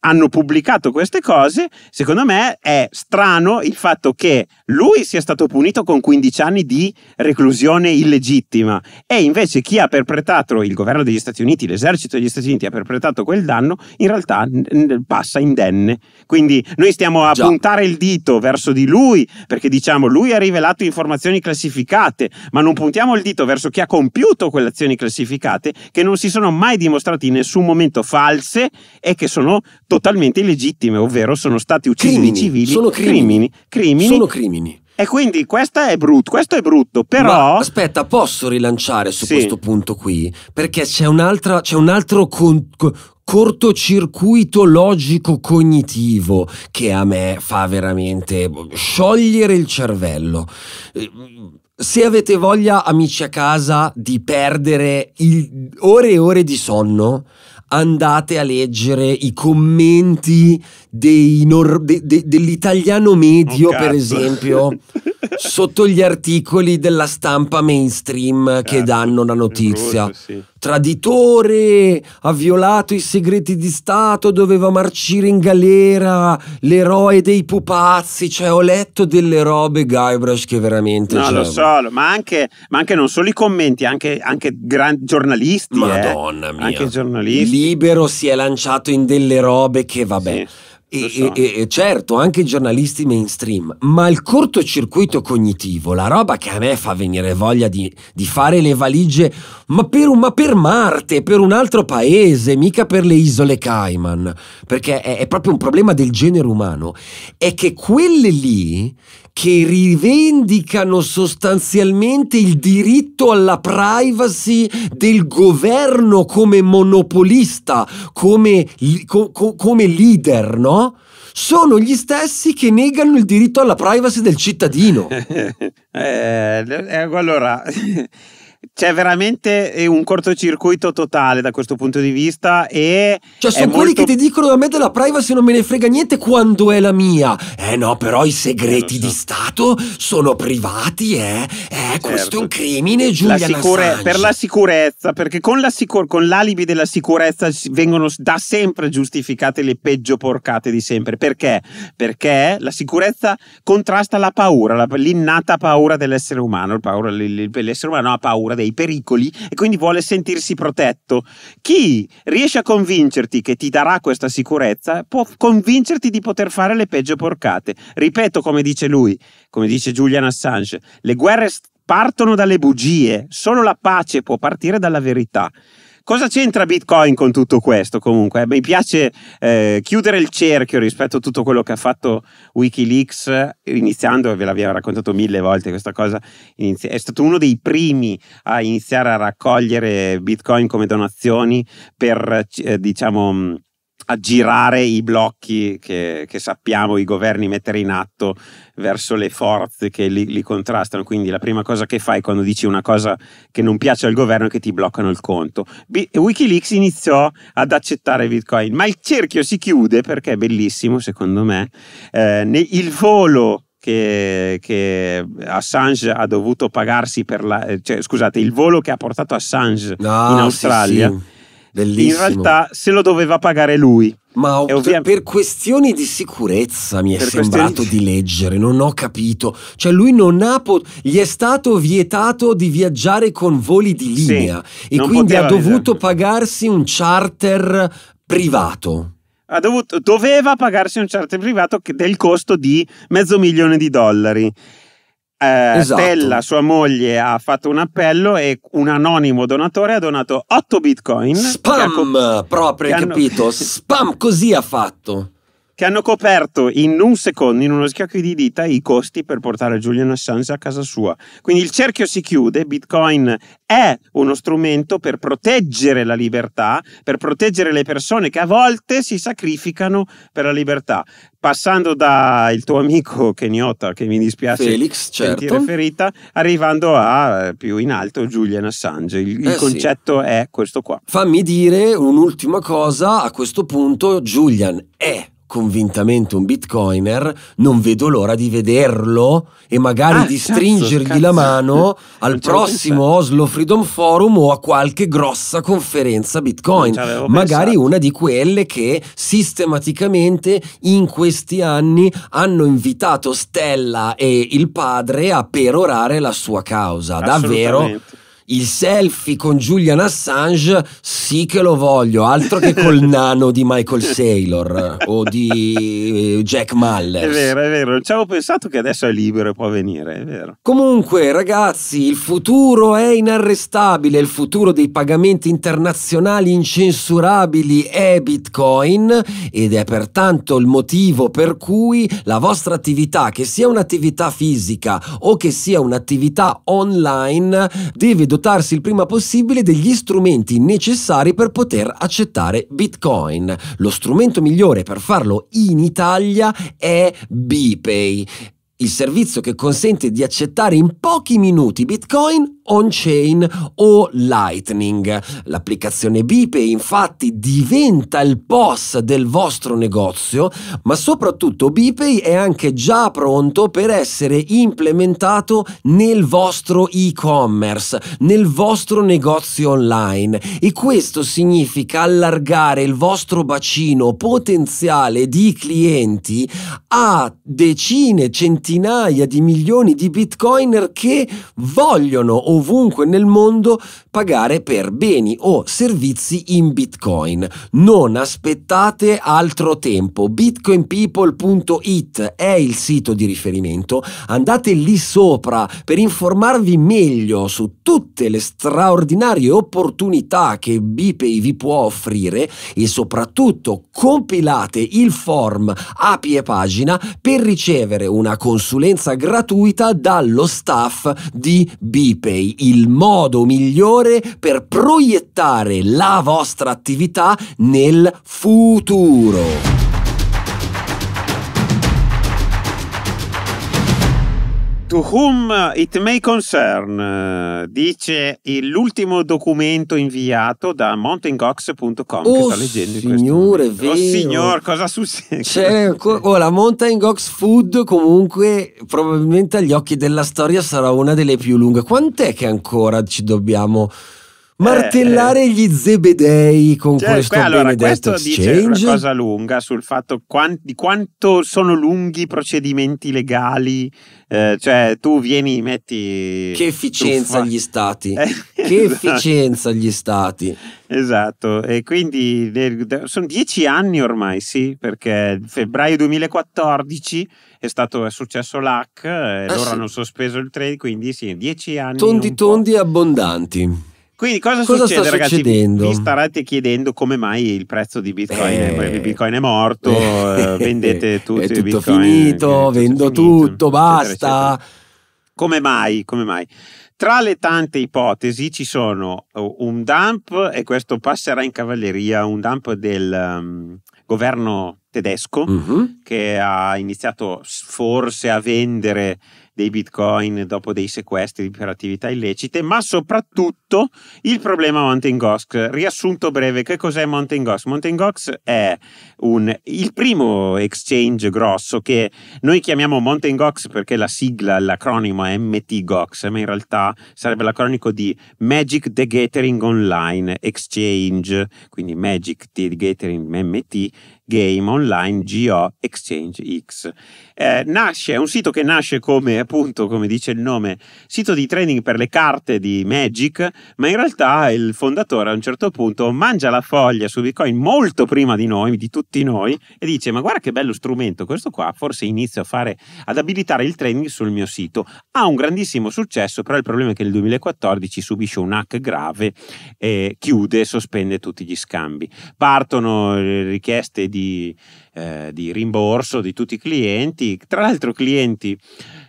hanno pubblicato queste cose. Secondo me è strano il fatto che lui sia stato punito con 15 anni di reclusione illegittima e invece chi ha perpetrato perpetrato il governo degli Stati Uniti, l'esercito degli Stati Uniti ha perpetrato quel danno, in realtà passa indenne. Quindi noi stiamo a Già. puntare il dito verso di lui perché diciamo lui ha rivelato informazioni classificate, ma non puntiamo il dito verso chi ha compiuto quelle azioni classificate che non si sono mai dimostrate in nessun momento false e che sono totalmente illegittime, ovvero sono stati uccisi crimini. civili. Sono crimini. crimini. crimini. Sono crimini. E quindi questo è brutto, questo è brutto, però... Ma aspetta, posso rilanciare su sì. questo punto qui? Perché c'è, c'è un altro con, cortocircuito logico-cognitivo che a me fa veramente sciogliere il cervello. Se avete voglia, amici a casa, di perdere il, ore e ore di sonno, andate a leggere i commenti nor- de- de- dell'italiano medio, oh, per esempio, [LAUGHS] sotto gli articoli della stampa mainstream che certo, danno la notizia. Brutto, sì. Traditore, ha violato i segreti di Stato, doveva marcire in galera, l'eroe dei pupazzi. Cioè, ho letto delle robe, Guybrush, che veramente. No, cioè... lo so, ma anche, ma anche, non solo i commenti, anche, anche gran- giornalisti. Eh. Madonna eh. mia. Anche giornalisti. Libero si è lanciato in delle robe che, vabbè. Sì. E, so. e, e, certo, anche i giornalisti mainstream, ma il cortocircuito cognitivo, la roba che a me fa venire voglia di, di fare le valigie, ma per, ma per, Marte, per un altro paese, mica per le isole Cayman, perché è, è proprio un problema del genere umano, è che quelle lì che rivendicano sostanzialmente il diritto alla privacy del governo come monopolista, come, co, co, come leader, no? Sono gli stessi che negano il diritto alla privacy del cittadino. [LAUGHS] eh, eh, allora, c'è veramente eh, un cortocircuito totale da questo punto di vista e cioè sono quelli molto... che ti dicono a me della privacy non me ne frega niente quando è la mia eh no però i segreti eh, so. di stato sono privati eh, eh certo. questo è un crimine Giulian la sicure... per la sicurezza perché con, la sicur... con l'alibi della sicurezza vengono da sempre giustificate le peggio porcate di sempre perché? perché la sicurezza contrasta la paura la... l'innata paura dell'essere umano paura... l'essere umano ha paura paura dei pericoli e quindi vuole sentirsi protetto. Chi riesce a convincerti che ti darà questa sicurezza può convincerti di poter fare le peggio porcate. Ripeto come dice lui, come dice Julian Assange, le guerre partono dalle bugie, solo la pace può partire dalla verità. Cosa c'entra Bitcoin con tutto questo comunque? Eh, mi piace eh, chiudere il cerchio rispetto a tutto quello che ha fatto Wikileaks, iniziando, ve l'abbiamo raccontato mille volte questa cosa, inizia, è stato uno dei primi a iniziare a raccogliere Bitcoin come donazioni per, eh, diciamo, aggirare i blocchi che, che, sappiamo i governi mettere in atto verso le forze che li, li, contrastano. Quindi la prima cosa che fai quando dici una cosa che non piace al governo è che ti bloccano il conto. B- Wikileaks iniziò ad accettare Bitcoin, ma il cerchio si chiude perché è bellissimo secondo me. Eh, il volo che, che, Assange ha dovuto pagarsi per la... Cioè, scusate, il volo che ha portato Assange no, in Australia. Sì, sì Bellissimo. in realtà se lo doveva pagare lui. Ma ovvia- per questioni di sicurezza mi è Per sembrato questioni- di leggere, non ho capito. Cioè lui non ha pot- gli è stato vietato di viaggiare con voli di Sì, linea e non quindi ha dovuto viaggiare. pagarsi un charter privato. Ha dovuto- doveva pagarsi un charter privato del costo di mezzo milione di dollari. Eh, Esatto. Stella, sua moglie, ha fatto un appello e un anonimo donatore ha donato 8 bitcoin che, ha co- Spam, proprio, che hai hanno- capito? [LAUGHS] Spam, così ha fatto. Che hanno coperto in un secondo, in uno schiocco di dita, i costi per portare Julian Assange a casa sua. Quindi il cerchio si chiude, Bitcoin è uno strumento per proteggere la libertà, per proteggere le persone che a volte si sacrificano per la libertà. Passando dal tuo amico Keniota, che mi dispiace Felix, sentire certo. ferita, arrivando a eh, più in alto Julian Assange. Il, il Eh sì. concetto è questo qua. Fammi dire un'ultima cosa, a questo punto Julian è convintamente un bitcoiner, non vedo l'ora di vederlo e magari Ah, di stringergli cazzo. la mano al prossimo. Oslo Freedom Forum o a qualche grossa conferenza bitcoin, magari pensato. una di quelle che sistematicamente in questi anni hanno invitato Stella e il padre a perorare la sua causa. Davvero. Il selfie con Julian Assange sì che lo voglio, altro che col [LAUGHS] nano di Michael Saylor o di eh, Jack Muller. È vero, è vero, non ci avevo pensato che adesso è libero e può venire, è vero. Comunque, ragazzi, il futuro è inarrestabile, il futuro dei pagamenti internazionali incensurabili è Bitcoin ed è pertanto il motivo per cui la vostra attività, che sia un'attività fisica o che sia un'attività online, deve dotarsi il prima possibile degli strumenti necessari per poter accettare Bitcoin. Lo strumento migliore per farlo in Italia è BPay il servizio che consente di accettare in pochi minuti Bitcoin on-chain o Lightning. L'applicazione BPay infatti diventa il POS del vostro negozio, ma soprattutto BPay è anche già pronto per essere implementato nel vostro e-commerce, nel vostro negozio online e questo significa allargare il vostro bacino potenziale di clienti a decine, centinaia di milioni di bitcoiner che vogliono ovunque nel mondo pagare per beni o servizi in bitcoin. Non aspettate altro tempo. bitcoinpeople.it è il sito di riferimento. Andate lì sopra per informarvi meglio su tutte le straordinarie opportunità che BPay vi può offrire e soprattutto compilate il form api e pagina per ricevere una consulenza gratuita dallo staff di BPay, il modo migliore per proiettare la vostra attività nel futuro. To whom it may concern, eh, dice l'ultimo documento inviato da mountaingox.com Oh, che sto leggendo in questo signore, momento. Oh signor, cosa succede? C'è oh, la Mountain Gox Food comunque probabilmente agli occhi della storia sarà una delle più lunghe. Quant'è che ancora ci dobbiamo martellare gli zebedei con Cioè, questo que- allora, questo dice una exchange? cosa lunga sul fatto quan- di quanto sono lunghi i procedimenti legali, eh, cioè tu vieni, metti... Che efficienza gli stati. Eh, [LAUGHS] Che esatto. efficienza gli stati. Esatto, e quindi eh, sono dieci anni ormai, sì, perché febbraio 2014 è stato è successo l'hack, e loro sì. hanno sospeso il trade, quindi sì, dieci anni. Tondi tondi abbondanti. Quindi cosa, Cosa succede sta ragazzi? succedendo? Vi starete chiedendo come mai il prezzo di Bitcoin, Eh. Bitcoin è morto, [LAUGHS] eh, vendete tutti È i tutto Bitcoin, finito, è vendo finito, tutto, eccetera, basta. eccetera. Come mai? Come mai? Tra le tante ipotesi ci sono uh, un dump, e questo passerà in cavalleria, un dump del um, governo tedesco Mhm. che ha iniziato forse a vendere dei bitcoin dopo dei sequestri per attività illecite, ma soprattutto il problema Mountain Gox. Riassunto breve, che cos'è Mountain Gox? Mountain Gox è un, il primo exchange grosso che noi chiamiamo Mountain Gox perché la sigla, l'acronimo è MT Gox, ma in realtà sarebbe l'acronimo di Magic the Gathering Online Exchange, quindi Magic the Gathering MT Game Online GO Exchange X. Eh, nasce, è un sito che nasce come appunto, come dice il nome, sito di trading per le carte di Magic, ma in realtà il fondatore a un certo punto mangia la foglia su Bitcoin molto prima di noi, di tutti noi, e dice: Ma guarda che bello strumento, questo qua forse inizio a fare ad abilitare il trading sul mio sito. Ha un grandissimo successo, però il problema è che nel 2014 subisce un hack grave e chiude, sospende tutti gli scambi. Partono richieste di, eh, di rimborso di tutti i clienti, tra l'altro clienti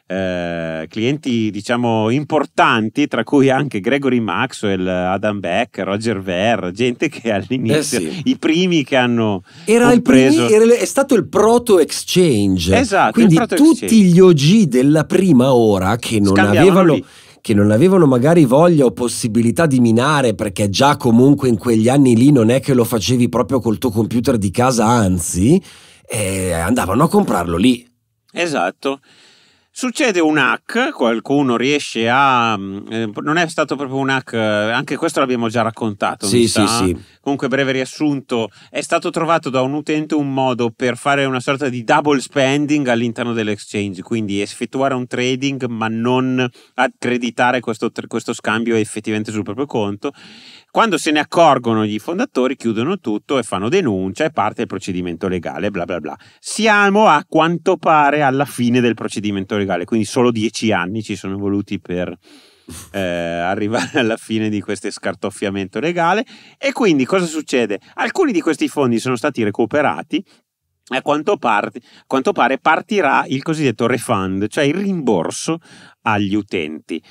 eh, clienti diciamo importanti tra cui anche Gregory Maxwell, Adam Beck, Roger Ver, gente che all'inizio eh sì. i primi che hanno era compreso... primi, era, è stato il proto exchange esatto, quindi tutti exchange. gli OG della prima ora che non avevano lì che non avevano magari voglia o possibilità di minare perché già comunque in quegli anni lì non è che lo facevi proprio col tuo computer di casa, anzi, eh, andavano a comprarlo lì. Esatto. Succede un hack, qualcuno riesce a... Mm, eh, non è stato proprio un hack, anche questo l'abbiamo già raccontato. Sì, sì, sì. Comunque, breve riassunto, è stato trovato da un utente un modo per fare una sorta di double spending all'interno dell'exchange, quindi effettuare un trading ma non accreditare questo, questo scambio effettivamente sul proprio conto quando se ne accorgono gli fondatori, chiudono tutto e fanno denuncia e parte il procedimento legale, bla bla bla. Siamo a quanto pare alla fine del procedimento legale, quindi solo dieci anni ci sono voluti per eh, [LAUGHS] arrivare alla fine di questo scartoffiamento legale. E quindi cosa succede? Alcuni di questi fondi sono stati recuperati a quanto, parte, a quanto, pare partirà il cosiddetto refund, cioè il rimborso agli utenti.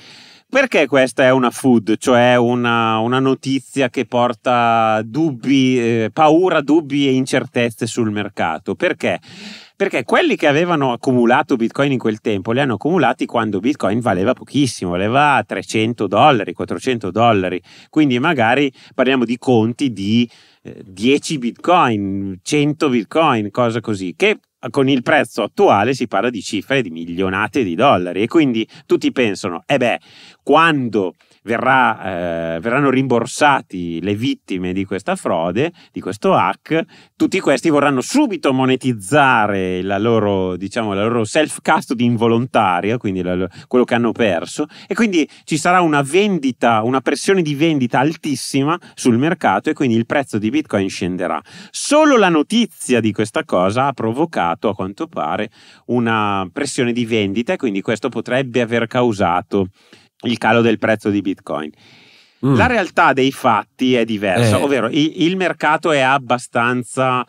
Perché questa è una food, cioè una, una notizia che porta dubbi, eh, paura, dubbi e incertezze sul mercato? Perché? Perché quelli che avevano accumulato Bitcoin in quel tempo li hanno accumulati quando Bitcoin valeva pochissimo, valeva 300 dollari, 400 dollari. Quindi magari parliamo di conti di 10 eh, Bitcoin, 100 Bitcoin, cosa così, che con il prezzo attuale si parla di cifre di milionate di dollari e quindi tutti pensano, eh beh, quando verrà, eh, verranno rimborsati le vittime di questa frode, di questo hack, tutti questi vorranno subito monetizzare la loro, diciamo, la loro self-custody involontaria, quindi la, quello che hanno perso, e quindi ci sarà una vendita, una pressione di vendita altissima sul mercato e quindi il prezzo di Bitcoin scenderà. Solo la notizia di questa cosa ha provocato, a quanto pare, una pressione di vendita e quindi questo potrebbe aver causato il calo del prezzo di Bitcoin. Mm. La realtà dei fatti è diversa, eh. ovvero il, il mercato è abbastanza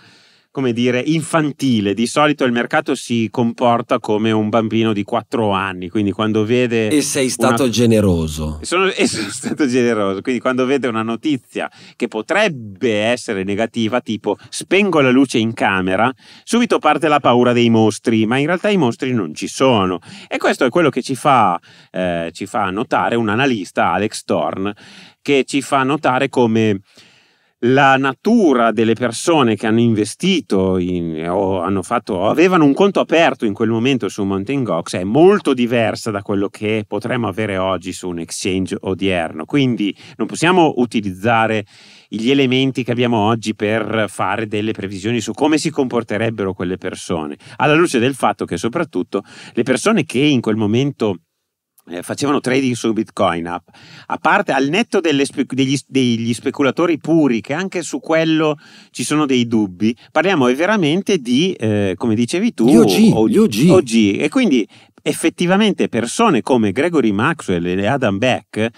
come dire, infantile. Di solito il mercato si comporta come un bambino di 4 anni, quindi quando vede... E sei stato una... generoso. Sono, [LAUGHS] e sono stato generoso, quindi quando vede una notizia che potrebbe essere negativa, tipo spengo la luce in camera, subito parte la paura dei mostri, ma in realtà i mostri non ci sono. E questo è quello che ci fa, eh, ci fa notare un analista, Alex Thorne, che ci fa notare come la natura delle persone che hanno investito in, o hanno fatto, avevano un conto aperto in quel momento su Mountain Gox è molto diversa da quello che potremmo avere oggi su un exchange odierno. Quindi non possiamo utilizzare gli elementi che abbiamo oggi per fare delle previsioni su come si comporterebbero quelle persone, alla luce del fatto che soprattutto le persone che in quel momento eh, facevano trading su Bitcoin, a, a parte al netto spe, degli, degli, speculatori puri, che anche su quello ci sono dei dubbi, parliamo veramente di, eh, come dicevi tu, gli OG, o, gli OG. OG. E quindi effettivamente persone come Gregory Maxwell e Adam Beck eh,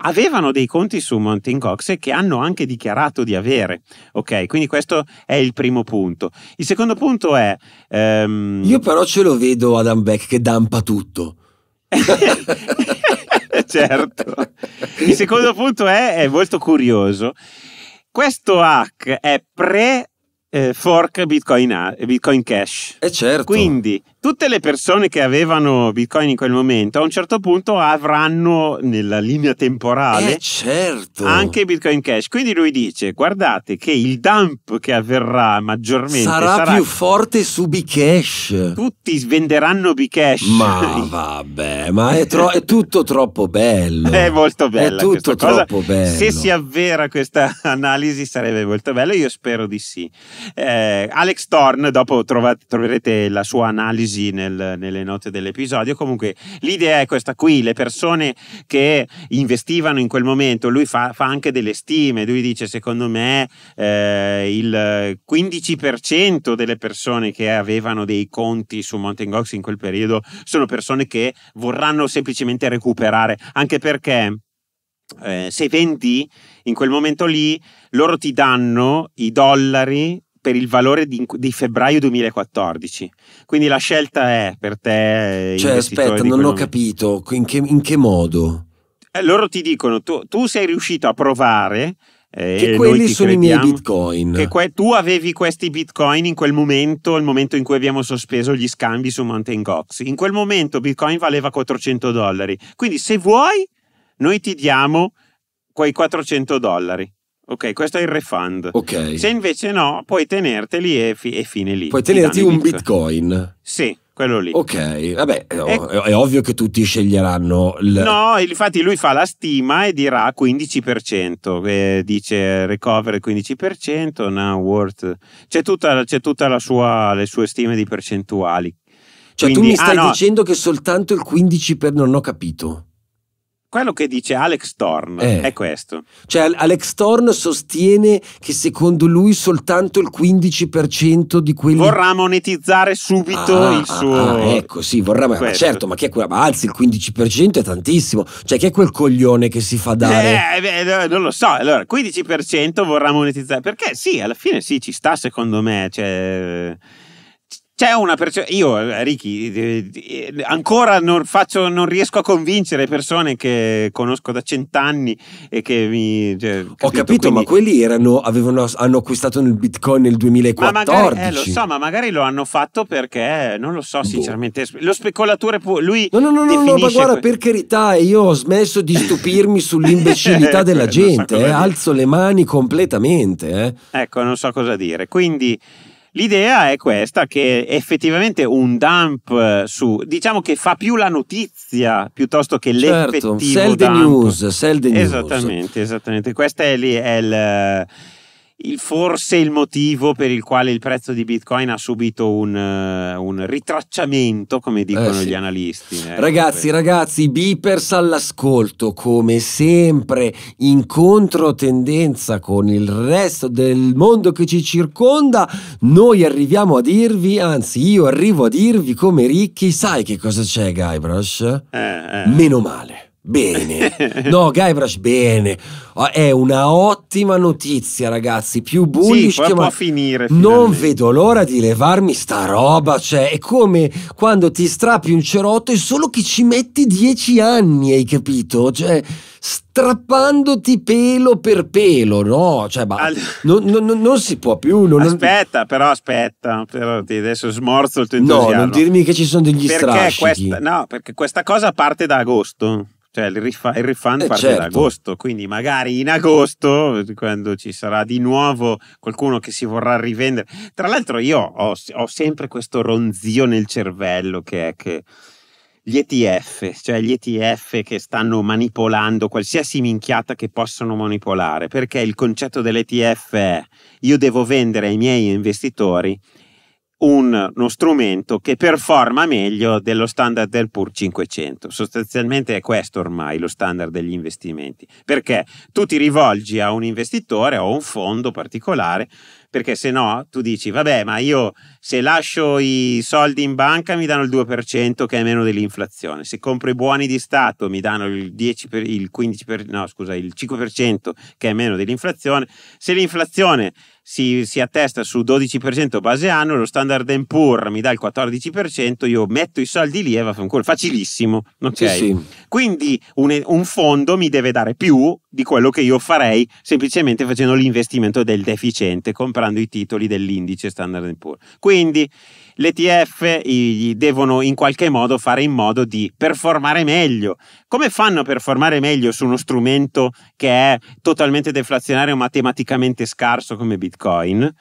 avevano dei conti su Mountain Cox che hanno anche dichiarato di avere. Ok, quindi questo è il primo punto. Il secondo punto è... Um... Io però ce lo vedo Adam Beck che dampa tutto. [LAUGHS] certo. Il secondo punto è, è molto curioso. Questo hack è pre eh, fork Bitcoin, Bitcoin Cash. E certo. Quindi tutte le persone che avevano Bitcoin in quel momento a un certo punto avranno nella linea temporale eh certo. anche Bitcoin Cash. Quindi lui dice guardate che il dump che avverrà maggiormente sarà, sarà più forte su Bcash. Tutti venderanno Bcash. Ma vabbè, ma è, tro- è tutto troppo bello. È molto bello. È tutto troppo cosa. bello. Se si avvera questa [LAUGHS] analisi sarebbe molto bello, io spero di sì. Eh, Alex Thorne, dopo trovate, troverete la sua analisi nel, nelle note dell'episodio. Comunque l'idea è questa qui, le persone che investivano in quel momento, lui fa, fa anche delle stime, lui dice secondo me eh, il 15% delle persone che avevano dei conti su Mountain Gox in quel periodo sono persone che vorranno semplicemente recuperare, anche perché eh, se vendi in quel momento lì, loro ti danno i dollari per il valore di, di, febbraio 2014. Quindi la scelta è per te. Cioè, aspetta, non ho momento. capito in che, in che modo. Eh, loro ti dicono: tu, tu, sei riuscito a provare. Eh, che quelli sono i miei bitcoin. Che que- tu avevi questi bitcoin in quel momento, il momento in cui abbiamo sospeso gli scambi su Mountain Gox. In quel momento bitcoin valeva 400 dollari. Quindi se vuoi, noi ti diamo quei 400 dollari. Ok, questo è il refund. Ok. Se invece no, puoi tenerteli e, fi- e fine lì. Puoi tenerti un bitcoin. bitcoin. Sì, quello lì. Ok, vabbè, è, è ovvio che tutti sceglieranno. Il... No, infatti lui fa la stima e dirà 15%, eh, dice recover 15%, now worth. C'è tutta, c'è tutta la sua, le sue stime di percentuali. Cioè Quindi, tu mi stai ah, no. dicendo che soltanto il 15% non ho capito quello che dice Alex Thorne eh. è questo. Cioè Alex Thorne sostiene che secondo lui soltanto il 15% di quelli... Vorrà monetizzare subito ah, il suo... Ah, ecco, sì, vorrà... Ma certo, ma che è quella... Ma anzi, il 15% è tantissimo. Cioè, chi è quel coglione che si fa dare? Eh, beh, non lo so. Allora, 15% vorrà monetizzare. Perché sì, alla fine sì, ci sta secondo me. Cioè c'è una percezione. Io, Ricky, eh, eh, ancora non, faccio, non riesco a convincere persone che conosco da cent'anni e che mi. Cioè, capito? Ho capito, Quindi... ma quelli erano, avevano, hanno acquistato il bitcoin nel 2014. Ma magari, eh, lo so, ma magari lo hanno fatto perché non lo so, boh. sinceramente. Boh. Lo speculatore, pu- lui. No, no, no, no, no ma guarda, que- per carità, io ho smesso di stupirmi [LAUGHS] sull'imbecillità [LAUGHS] della gente, eh, alzo le mani completamente. Eh. Ecco, non so cosa dire. Quindi. L'idea è questa, che effettivamente un dump eh, su, diciamo che fa più la notizia piuttosto che certo, l'effettivo sell the dump. news, sell the news. Esattamente, esattamente. Questo è, lì, è il il, forse il motivo per il quale il prezzo di Bitcoin ha subito un, uh, un ritracciamento, come dicono eh sì. gli analisti. Eh, ragazzi, ragazzi, beepers all'ascolto, come sempre, in controtendenza con il resto del mondo che ci circonda, noi arriviamo a dirvi, anzi io arrivo a dirvi come ricchi, sai che cosa c'è Guybrush? Eh, eh. Meno male. Bene, [LAUGHS] no, Guybrush, bene. Oh, è una ottima notizia, ragazzi. Più bullish sì, che mai. finire. Non vedo l'ora di levarmi sta roba. Cioè, è come quando ti strappi un cerotto e solo che ci metti dieci anni, hai capito? Cioè, strappandoti pelo per pelo, no? Cioè, ma All... [LAUGHS] non, non, non, si può più. Non, aspetta, però, aspetta. Però adesso smorzo il tuo entusiasmo. No, non dirmi che ci sono degli perché strascichi. Questa, no, perché questa cosa parte da agosto. Cioè il, rifa- il refund eh parte certo. da agosto, quindi magari in agosto, quando ci sarà di nuovo qualcuno che si vorrà rivendere. Tra l'altro io ho, ho sempre questo ronzio nel cervello che è che gli ETF, cioè gli ETF che stanno manipolando qualsiasi minchiata che possono manipolare, perché il concetto dell'ETF è io devo vendere ai miei investitori un, uno strumento che performa meglio dello standard del PUR 500. Sostanzialmente è questo ormai lo standard degli investimenti, perché tu ti rivolgi a un investitore o a un fondo particolare, perché se no tu dici, vabbè, ma io se lascio i soldi in banca mi danno il 2% che è meno dell'inflazione, se compro i buoni di Stato mi danno il, 10 per, il 15%, no scusa, il 5% che è meno dell'inflazione, se l'inflazione si, si, attesta su 12% base anno, lo Standard Poor mi dà il 14%, io metto i soldi lì e va facilissimo. Okay? Sì, sì. Quindi un, un, fondo mi deve dare più di quello che io farei semplicemente facendo l'investimento del deficiente, comprando i titoli dell'indice Standard Poor. Quindi l'ETF devono in qualche modo fare in modo di performare meglio. Come fanno a performare meglio su uno strumento che è totalmente deflazionario, matematicamente scarso come Bitcoin?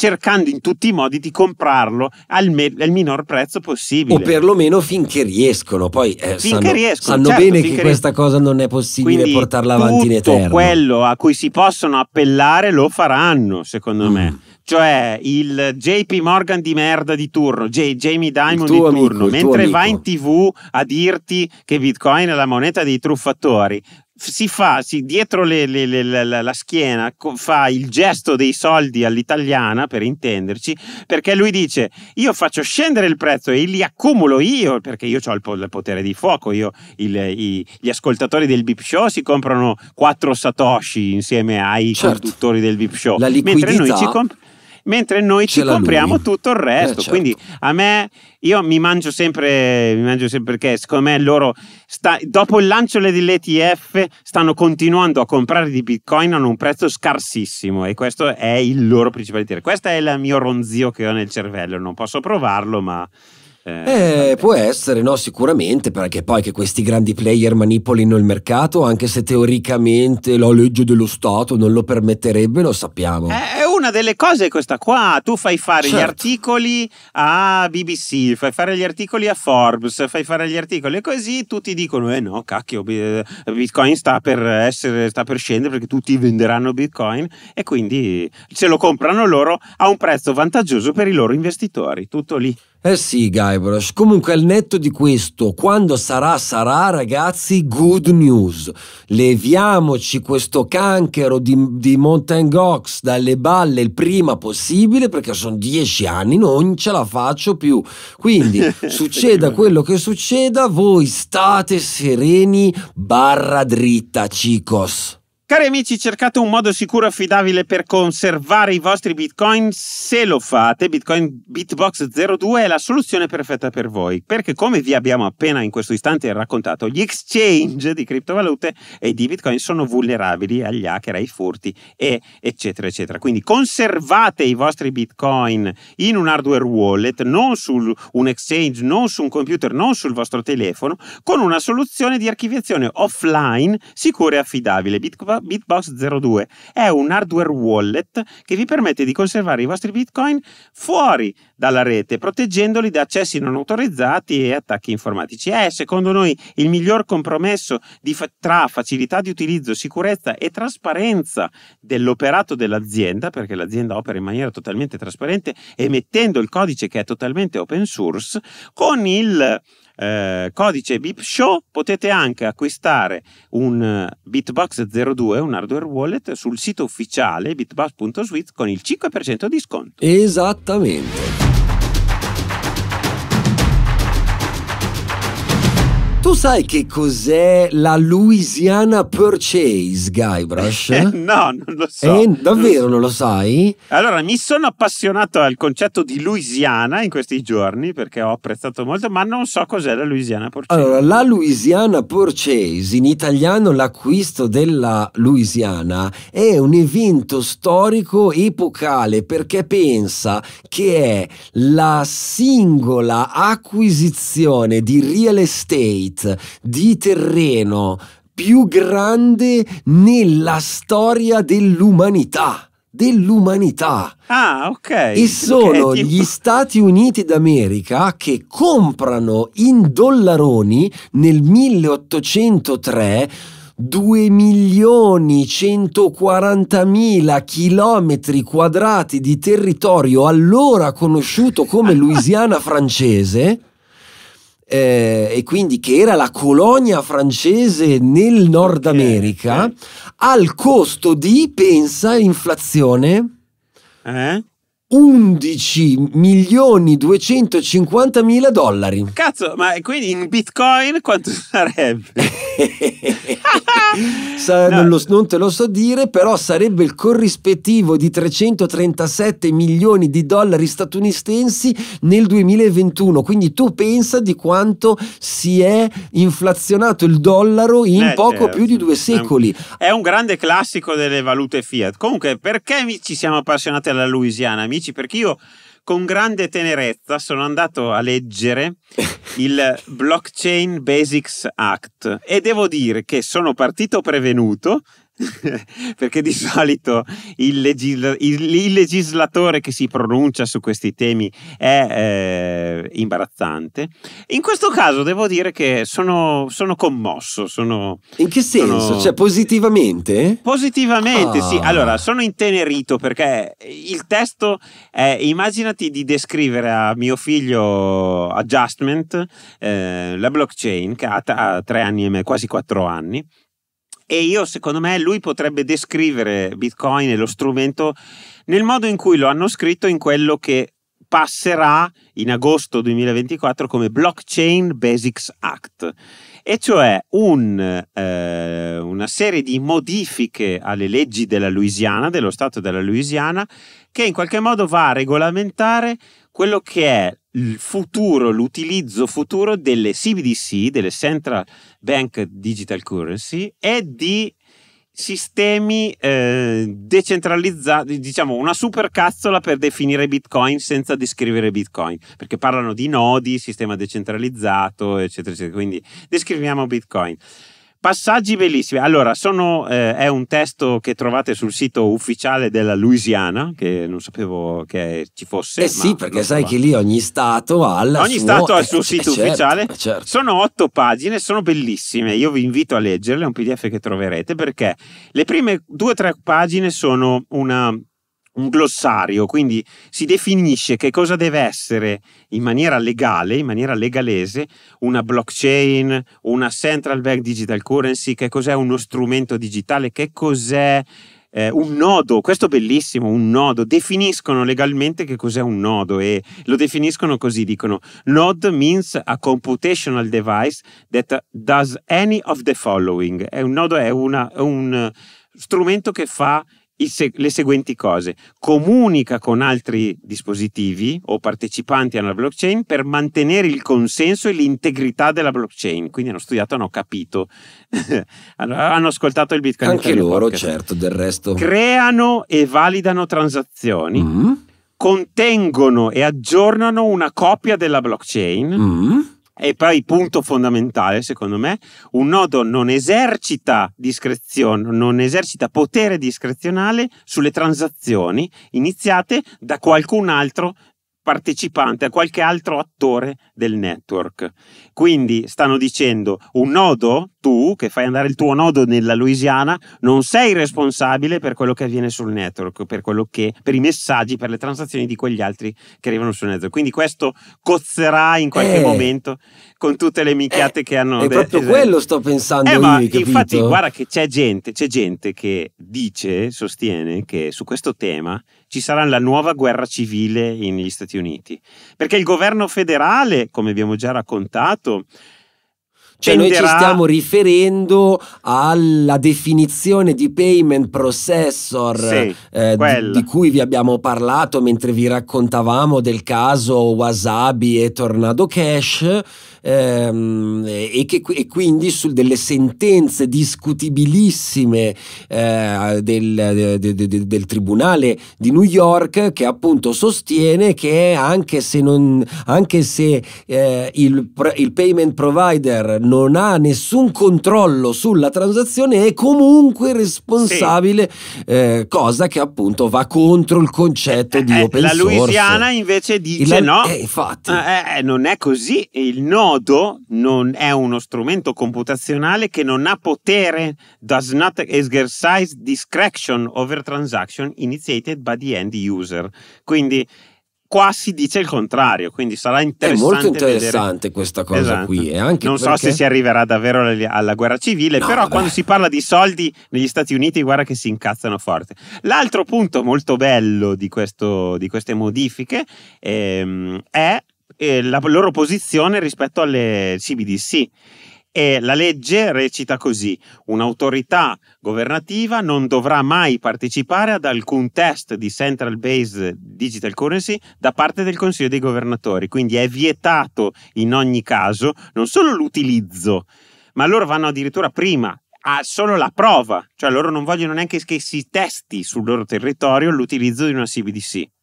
cercando in tutti i modi di comprarlo al, me- al, minor prezzo possibile. O perlomeno finché riescono. Poi eh, finché sanno, riescono, sanno certo, bene che questa cosa non è possibile Quindi portarla avanti in eterno. quello a cui si possono appellare lo faranno, secondo mm. me cioè il JP Morgan di merda di turno, J- Jamie Dimon di turno, amico, mentre va in tv a dirti che Bitcoin è la moneta dei truffatori, si fa si, dietro le, le, le, la, la, schiena, fa il gesto dei soldi all'italiana per intenderci, perché lui dice: Io faccio scendere il prezzo e li accumulo io perché io ho il, il potere di fuoco. Io, il, i, gli ascoltatori del Bip Show si comprano quattro Satoshi insieme ai certo. conduttori del Bip Show, mentre noi ci compriamo mentre noi ci compriamo lui. tutto il resto. Eh, certo. Quindi a me, io mi mangio sempre, mi mangio sempre perché secondo me loro, sta, dopo il lancio dell'ETF, stanno continuando a comprare di Bitcoin a un prezzo scarsissimo e questo è il loro principale tiro. Questo è il mio ronzio che ho nel cervello, non posso provarlo, ma... Eh, eh, può essere, no, sicuramente, perché poi che questi grandi player manipolino il mercato, anche se teoricamente la legge dello Stato non lo permetterebbe, lo sappiamo. Eh, una delle cose questa qua, tu fai fare certo. gli articoli a BBC, fai fare gli articoli a Forbes, fai fare gli articoli e così tutti dicono, eh no, cacchio, Bitcoin sta per, essere, sta per scendere perché tutti venderanno Bitcoin e quindi se lo comprano loro a un prezzo vantaggioso per i loro investitori, tutto lì. Eh sì, Guybrush. Comunque, al netto di questo, quando sarà, sarà, ragazzi, good news. Leviamoci questo canchero di, di Mountain Gox dalle balle il prima possibile, perché sono dieci anni, non ce la faccio più. Quindi, [LAUGHS] succeda quello che succeda, voi state sereni barra dritta, chicos. Cari amici, cercate un modo sicuro e affidabile per conservare i vostri bitcoin. Se lo fate, Bitcoin Bitbox 02 è la soluzione perfetta per voi, perché come vi abbiamo appena in questo istante raccontato, gli exchange di criptovalute e di bitcoin sono vulnerabili agli hacker, ai furti e eccetera eccetera. Quindi conservate i vostri bitcoin in un hardware wallet, non su un exchange, non su un computer, non sul vostro telefono, con una soluzione di archiviazione offline sicura e affidabile. Bitcoin Bitbox 02 è un hardware wallet che vi permette di conservare i vostri bitcoin fuori dalla rete, proteggendoli da accessi non autorizzati e attacchi informatici. È secondo noi il miglior compromesso fa- tra facilità di utilizzo, sicurezza e trasparenza dell'operato dell'azienda, perché l'azienda opera in maniera totalmente trasparente emettendo il codice che è totalmente open source, con il eh, codice BIP Show potete anche acquistare un eh, Bitbox 02, un hardware wallet sul sito ufficiale bitbox.swift con il 5% di sconto. Esattamente. Tu sai che cos'è la Louisiana Purchase, Guybrush? Eh, [LAUGHS] no, non lo so. Eh, davvero non lo sai? Allora, mi sono appassionato al concetto di Louisiana in questi giorni perché ho apprezzato molto, ma non so cos'è la Louisiana Purchase. Allora, la Louisiana Purchase, in italiano l'acquisto della Louisiana, è un evento storico epocale perché pensa che è la singola acquisizione di real estate Di terreno più grande nella storia dell'umanità dell'umanità. Ah, ok. E sono okay, gli Stati Uniti d'America che comprano in dollaroni nel 1803 2 milioni 140 mila chilometri quadrati di territorio allora conosciuto come [LAUGHS] Louisiana francese eh, e quindi che era la colonia francese nel Nord America, okay. al costo di, pensa, inflazione, eh? 11 milioni 250 mila dollari. Cazzo, ma quindi in bitcoin quanto sarebbe? [LAUGHS] Sa, no. non, lo, non, te lo so dire, però sarebbe il corrispettivo di 337 milioni di dollari statunitensi nel 2021. Quindi tu pensa di quanto si è inflazionato il dollaro in eh, poco certo. più di due secoli. È un grande classico delle valute fiat. Comunque, perché ci siamo appassionati alla Louisiana? Amici, perché io con grande tenerezza sono andato a leggere [LAUGHS] il Blockchain Basics Act e devo dire che sono partito prevenuto [LAUGHS] perché di solito il, legisla- il, il, legislatore che si pronuncia su questi temi è eh, imbarazzante. In questo caso devo dire che sono, sono commosso. Sono, in che senso? Sono... Cioè positivamente? Positivamente, ah. sì. Allora, sono intenerito perché il testo è, immaginati di descrivere a mio figlio Adjustment, eh, la blockchain, che ha, ha tre anni e me, quasi quattro anni e io, secondo me, lui potrebbe descrivere Bitcoin e lo strumento nel modo in cui lo hanno scritto in quello che passerà in agosto 2024 come Blockchain Basics Act, e cioè un, eh, una serie di modifiche alle leggi della Louisiana, dello Stato della Louisiana, che in qualche modo va a regolamentare quello che è il futuro, l'utilizzo futuro delle CBDC, delle Central Bank Digital Currency e di sistemi eh, decentralizzati, diciamo una supercazzola per definire Bitcoin senza descrivere Bitcoin, perché parlano di nodi, sistema decentralizzato, eccetera, eccetera. Quindi descriviamo Bitcoin. Passaggi bellissimi. Allora, sono, eh, è un testo che trovate sul sito ufficiale della Louisiana, che non sapevo che ci fosse. Eh sì, perché sai che lì ogni stato ha il ogni suo... stato ha il [LAUGHS] suo eh, sito certo, ufficiale. Certo. Sono otto pagine, sono bellissime. Io vi invito a leggerle, è un PDF che troverete, perché le prime due o tre pagine sono una un glossario, quindi si definisce che cosa deve essere in maniera legale, in maniera legalese, una blockchain, una central bank digital currency, che cos'è uno strumento digitale, che cos'è eh, un nodo, questo è bellissimo, un nodo, definiscono legalmente che cos'è un nodo e lo definiscono così, dicono node means a computational device that does any of the following. È un nodo è, una, è un strumento che fa se- le seguenti cose. Comunica con altri dispositivi o partecipanti alla blockchain per mantenere il consenso e l'integrità della blockchain. Quindi hanno studiato, hanno capito, [LAUGHS] hanno ascoltato il Bitcoin. Anche loro, podcast. certo, del resto. Creano e validano transazioni. Mm-hmm. Contengono e aggiornano una copia della blockchain. Mm-hmm e poi punto fondamentale, secondo me, un nodo non esercita discrezione, non esercita potere discrezionale sulle transazioni iniziate da qualcun altro partecipante, a qualche altro attore del network. Quindi stanno dicendo un nodo, tu che fai andare il tuo nodo nella Louisiana, non sei responsabile per quello che avviene sul network, per, che, per i messaggi, per le transazioni di quegli altri che arrivano sul network. Quindi questo cozzerà in qualche eh. momento con tutte le minchiate eh, che hanno. È de- proprio esatto. quello sto pensando. Eh, io, ma infatti, guarda che c'è gente, c'è gente che dice, sostiene che su questo tema ci sarà la nuova guerra civile negli Stati Uniti. Perché il governo federale, come abbiamo già raccontato, cioè noi ci stiamo riferendo alla definizione di payment processor sì, eh, di, di, cui vi abbiamo parlato mentre vi raccontavamo del caso Wasabi e Tornado Cash ehm, e, che, e quindi su delle sentenze discutibilissime eh, del, de, de, de, del, Tribunale di New York che appunto sostiene che anche se, non, anche se eh, il, il payment provider non ha nessun controllo sulla transazione è comunque responsabile, sì. eh, cosa che appunto va contro il concetto eh, di eh, open la source. La Louisiana invece dice il, no, eh, infatti. Eh, non è così, il nodo non è uno strumento computazionale che non ha potere, does not exercise discretion over transaction initiated by the end user. Quindi qua si dice il contrario, quindi sarà interessante. È molto interessante vedere. questa cosa esatto. qui. non perché... so se si arriverà davvero alla guerra civile, no, però beh. quando si parla di soldi negli Stati Uniti, guarda che si incazzano forte. L'altro punto molto bello di, questo, di queste modifiche ehm, è eh, la loro posizione rispetto alle CBDC e la legge recita così: un'autorità governativa non dovrà mai partecipare ad alcun test di central based digital currency da parte del Consiglio dei governatori. Quindi è vietato in ogni caso non solo l'utilizzo, ma loro vanno addirittura prima a solo la prova, cioè loro non vogliono neanche che si testi sul loro territorio l'utilizzo di una CBDC.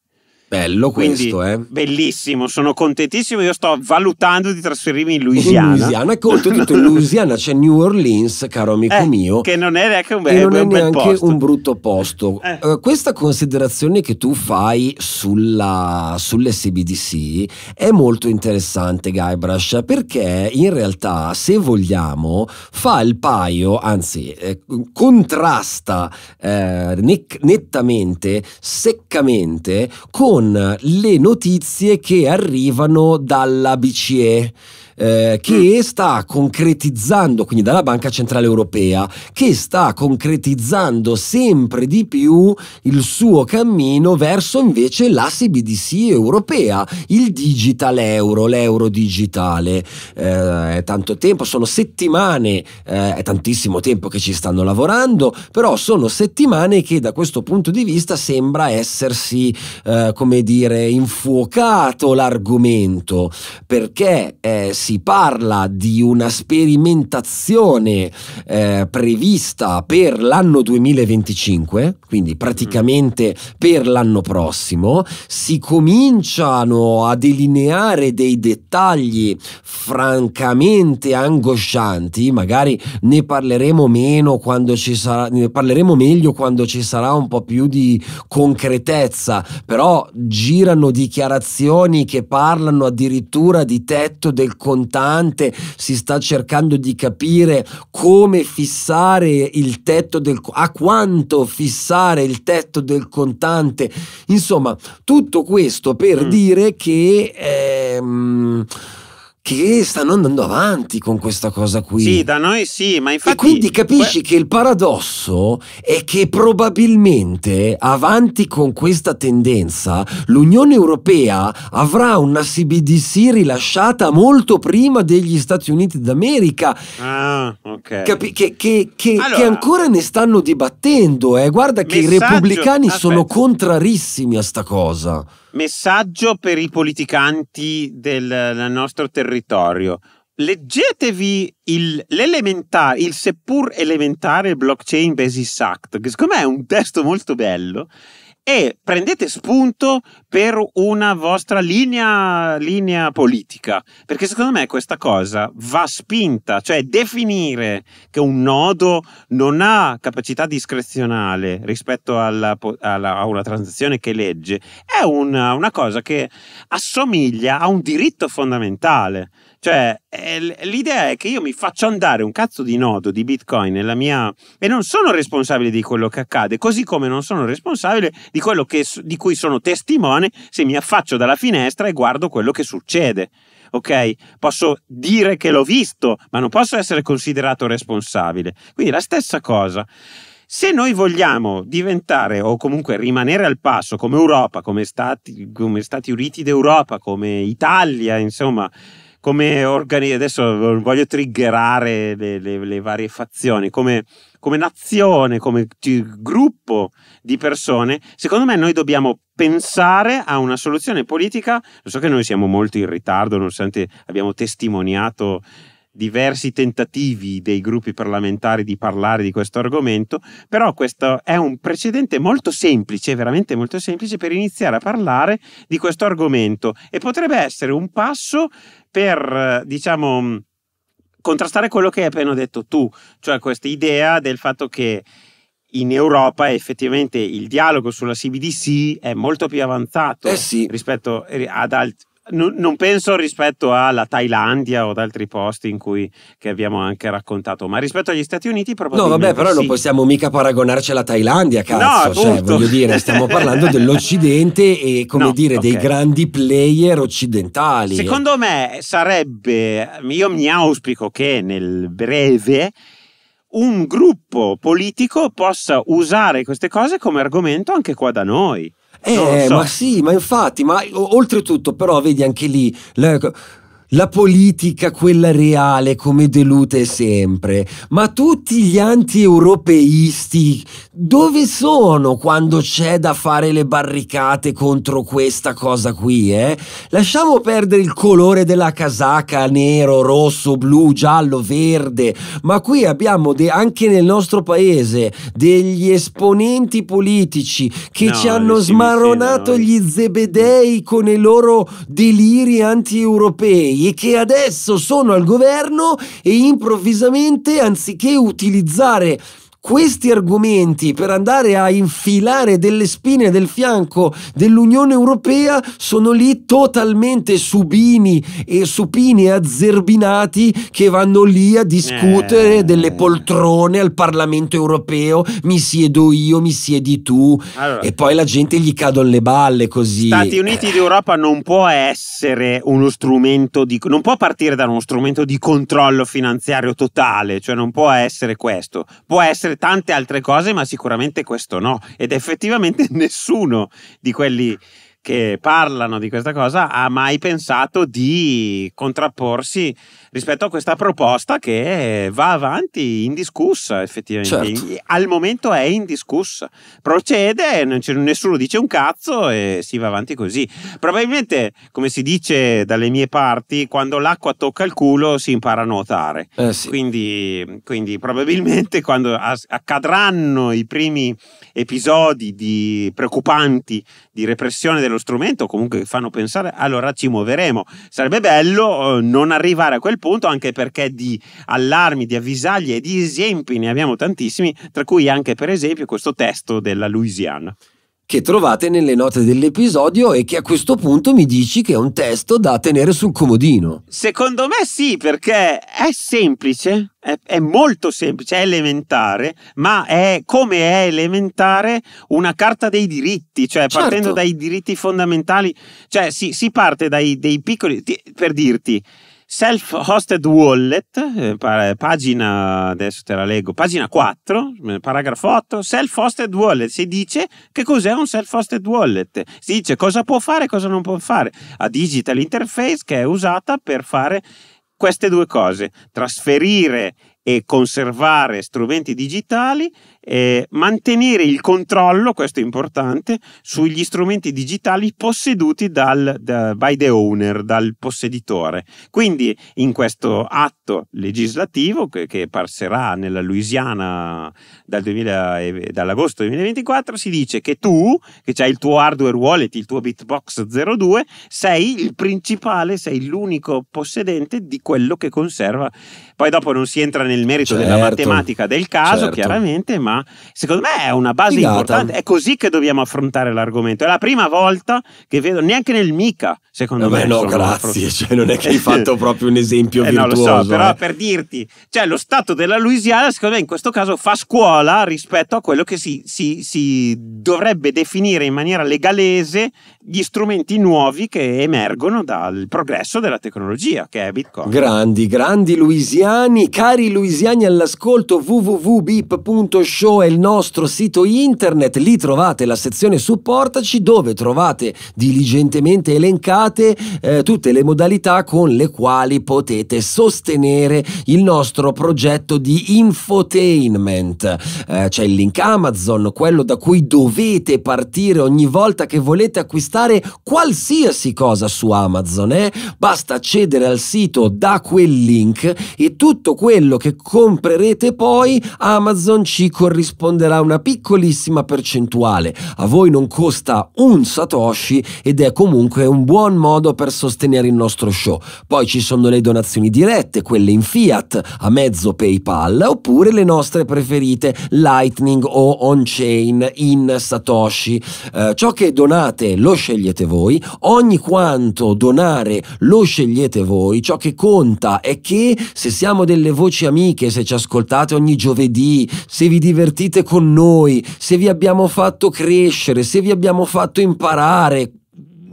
Bello Quindi, questo, eh? Bellissimo, sono contentissimo. Io sto valutando di trasferirmi in Louisiana. In Louisiana, che oltretutto in [LAUGHS] Louisiana c'è New Orleans, caro amico eh, mio. Che non è neanche un, be- non un è neanche posto. un brutto posto. Eh. Uh, questa considerazione che tu fai sulla, sulle CBDC è molto interessante, Guybrush, perché in realtà, se vogliamo, fa il paio, anzi, eh, contrasta eh, nettamente, seccamente con con le notizie che arrivano dalla BCE eh, che mm. sta concretizzando, quindi dalla Banca Centrale Europea, che sta concretizzando sempre di più il suo cammino verso invece la CBDC europea, il digital euro, l'euro digitale. Eh, è tanto tempo, sono settimane, eh, è tantissimo tempo che ci stanno lavorando, però sono settimane che da questo punto di vista sembra essersi, eh, come dire, infuocato l'argomento, perché eh, si parla di una sperimentazione eh, prevista per l'anno 2025, quindi praticamente per l'anno prossimo, si cominciano a delineare dei dettagli francamente angoscianti, magari ne parleremo meno quando ci sarà, ne parleremo meglio quando ci sarà un po' più di concretezza, però girano dichiarazioni che parlano addirittura di tetto del contesto contante, si sta cercando di capire come fissare il tetto del a quanto fissare il tetto del contante. Insomma, tutto questo per mm. dire che ehm, che stanno andando avanti con questa cosa qui. Sì, da noi sì, ma infatti... E quindi capisci que- che il paradosso è che probabilmente avanti con questa tendenza l'Unione Europea avrà una CBDC rilasciata molto prima degli Stati Uniti d'America. Ah, ok. Capi- che, che, che, allora, che, ancora ne stanno dibattendo. Eh. Guarda che i repubblicani aspetta. sono contrarissimi a sta cosa. Messaggio per i politicanti del, del nostro territorio. Leggetevi il, l'elementare, il seppur elementare Blockchain Basis Act, che secondo me è un testo molto bello e prendete spunto per una vostra linea, linea, politica, perché secondo me questa cosa va spinta, cioè definire che un nodo non ha capacità discrezionale rispetto alla, alla, a una transazione che legge, è una, una cosa che assomiglia a un diritto fondamentale. Cioè, l'idea è che io mi faccio andare un cazzo di nodo di Bitcoin nella mia... e non sono responsabile di quello che accade, così come non sono responsabile di quello che, di cui sono testimone se mi affaccio dalla finestra e guardo quello che succede. Ok? Posso dire che l'ho visto, ma non posso essere considerato responsabile. Quindi la stessa cosa. Se noi vogliamo diventare o comunque rimanere al passo come Europa, come Stati, come Stati Uniti d'Europa, come Italia, insomma, come organi- adesso voglio triggerare le, le, le varie fazioni, come, come nazione, come gruppo di persone, secondo me noi dobbiamo pensare a una soluzione politica. Lo so che noi siamo molto in ritardo, nonostante abbiamo testimoniato diversi tentativi dei gruppi parlamentari di parlare di questo argomento, però questo è un precedente molto semplice, veramente molto semplice per iniziare a parlare di questo argomento e potrebbe essere un passo per, diciamo, contrastare quello che hai appena detto tu, cioè questa idea del fatto che in Europa effettivamente il dialogo sulla CBDC è molto più avanzato eh sì. rispetto ad altri non penso rispetto alla Thailandia o ad altri posti in cui che abbiamo anche raccontato, ma rispetto agli Stati Uniti probabilmente No, vabbè, però sì. non possiamo mica paragonarci alla Thailandia, cazzo. No, cioè, voglio dire, stiamo [LAUGHS] parlando dell'Occidente e, come No, dire, dei ok. grandi player occidentali. Secondo me sarebbe, io mi auspico che nel breve un gruppo politico possa usare queste cose come argomento anche qua da noi. Eh, so. ma sì, ma infatti, ma oltretutto, però, vedi anche lì. la- la politica, quella reale, come delude sempre. Ma tutti gli anti-europeisti, dove sono quando c'è da fare le barricate contro questa cosa qui, eh? Lasciamo perdere il colore della casacca, nero, rosso, blu, giallo, verde, ma qui abbiamo anche nel nostro paese degli esponenti politici che No, ci hanno no. gli zebedei con i loro deliri anti-europei e che adesso sono al governo e improvvisamente anziché utilizzare questi argomenti per andare a infilare delle spine del fianco dell'Unione Europea sono lì totalmente subini e supini e azzerbinati che vanno lì a discutere Eh. delle poltrone al Parlamento Europeo, mi siedo io, mi siedi tu Allora, e poi la gente gli cadono le balle così. Stati Uniti d'Europa non può essere uno strumento di non può partire da uno strumento di controllo finanziario totale, cioè non può essere questo. Può essere tante altre cose, ma sicuramente questo no. Ed effettivamente [LAUGHS] nessuno di quelli che parlano di questa cosa ha mai pensato di contrapporsi rispetto a questa proposta che va avanti indiscussa effettivamente Certo. al momento è indiscussa procede non c'è- nessuno dice un cazzo e si va avanti così probabilmente come si dice dalle mie parti quando l'acqua tocca il culo si impara a nuotare Eh sì. quindi, quindi probabilmente quando accadranno i primi episodi di preoccupanti di repressione dello strumento, comunque fanno pensare, allora ci muoveremo. Sarebbe bello eh, non arrivare a quel punto, anche perché di allarmi, di avvisaglie e di esempi ne abbiamo tantissimi, tra cui anche per esempio questo testo della Louisiana. che trovate nelle note dell'episodio e che a questo punto mi dici che è un testo da tenere sul comodino. Secondo me sì, perché è semplice, è, è molto semplice, è elementare, ma è come è elementare una carta dei diritti, cioè Certo. partendo dai diritti fondamentali, cioè si, si parte dai dei piccoli, ti- per dirti, self-hosted wallet, eh, pa- pagina, adesso te la leggo, pagina 4, eh, paragrafo 8, self-hosted wallet, si dice che cos'è un self-hosted wallet, si dice cosa può fare e cosa non può fare, a digital interface che è usata per fare queste due cose, trasferire e conservare strumenti digitali e mantenere il controllo, questo è importante, sugli strumenti digitali posseduti dal, da- by the owner, dal posseditore. Quindi in questo atto legislativo che, che passerà nella Louisiana dal 2000 e- dall'agosto 2024 si dice che tu, che hai il tuo hardware wallet, il tuo Bitbox 02, sei il principale, sei l'unico possedente di quello che conserva. Poi dopo non si entra nel merito della Certo, matematica del caso, certo. chiaramente, ma secondo me è una base Figata. importante. È così che dobbiamo affrontare l'argomento. È la prima volta che vedo, neanche nel Mica, secondo Vabbè, me. no, grazie. Cioè, non è che hai fatto [LAUGHS] proprio un esempio Eh, no, virtuoso. so, però eh. per dirti, cioè lo Stato della Louisiana, secondo me in questo caso fa scuola rispetto a quello che si, si- si dovrebbe definire in maniera legalese gli strumenti nuovi che emergono dal progresso della tecnologia, che è Bitcoin. Grandi, grandi louisiani, cari louisiani all'ascolto, www.bip.show è il nostro sito internet, lì trovate la sezione supportaci dove trovate diligentemente elencate eh, tutte le modalità con le quali potete sostenere il nostro progetto di infotainment. Eh, c'è il link Amazon, quello da cui dovete partire ogni volta che volete acquistare qualsiasi cosa su Amazon. eh? Basta accedere al sito da quel link e tutto quello che comprerete poi Amazon ci corrisponde corrisponderà una piccolissima percentuale. A voi non costa un Satoshi ed è comunque un buon modo per sostenere il nostro show. Poi ci sono le donazioni dirette, quelle in fiat, a mezzo PayPal, oppure le nostre preferite Lightning o on-chain in Satoshi. Eh, ciò che donate lo scegliete voi, ogni quanto donare lo scegliete voi, ciò che conta è che se siamo delle voci amiche, se ci ascoltate ogni giovedì, se vi divertite con noi, se vi abbiamo fatto crescere, se vi abbiamo fatto imparare,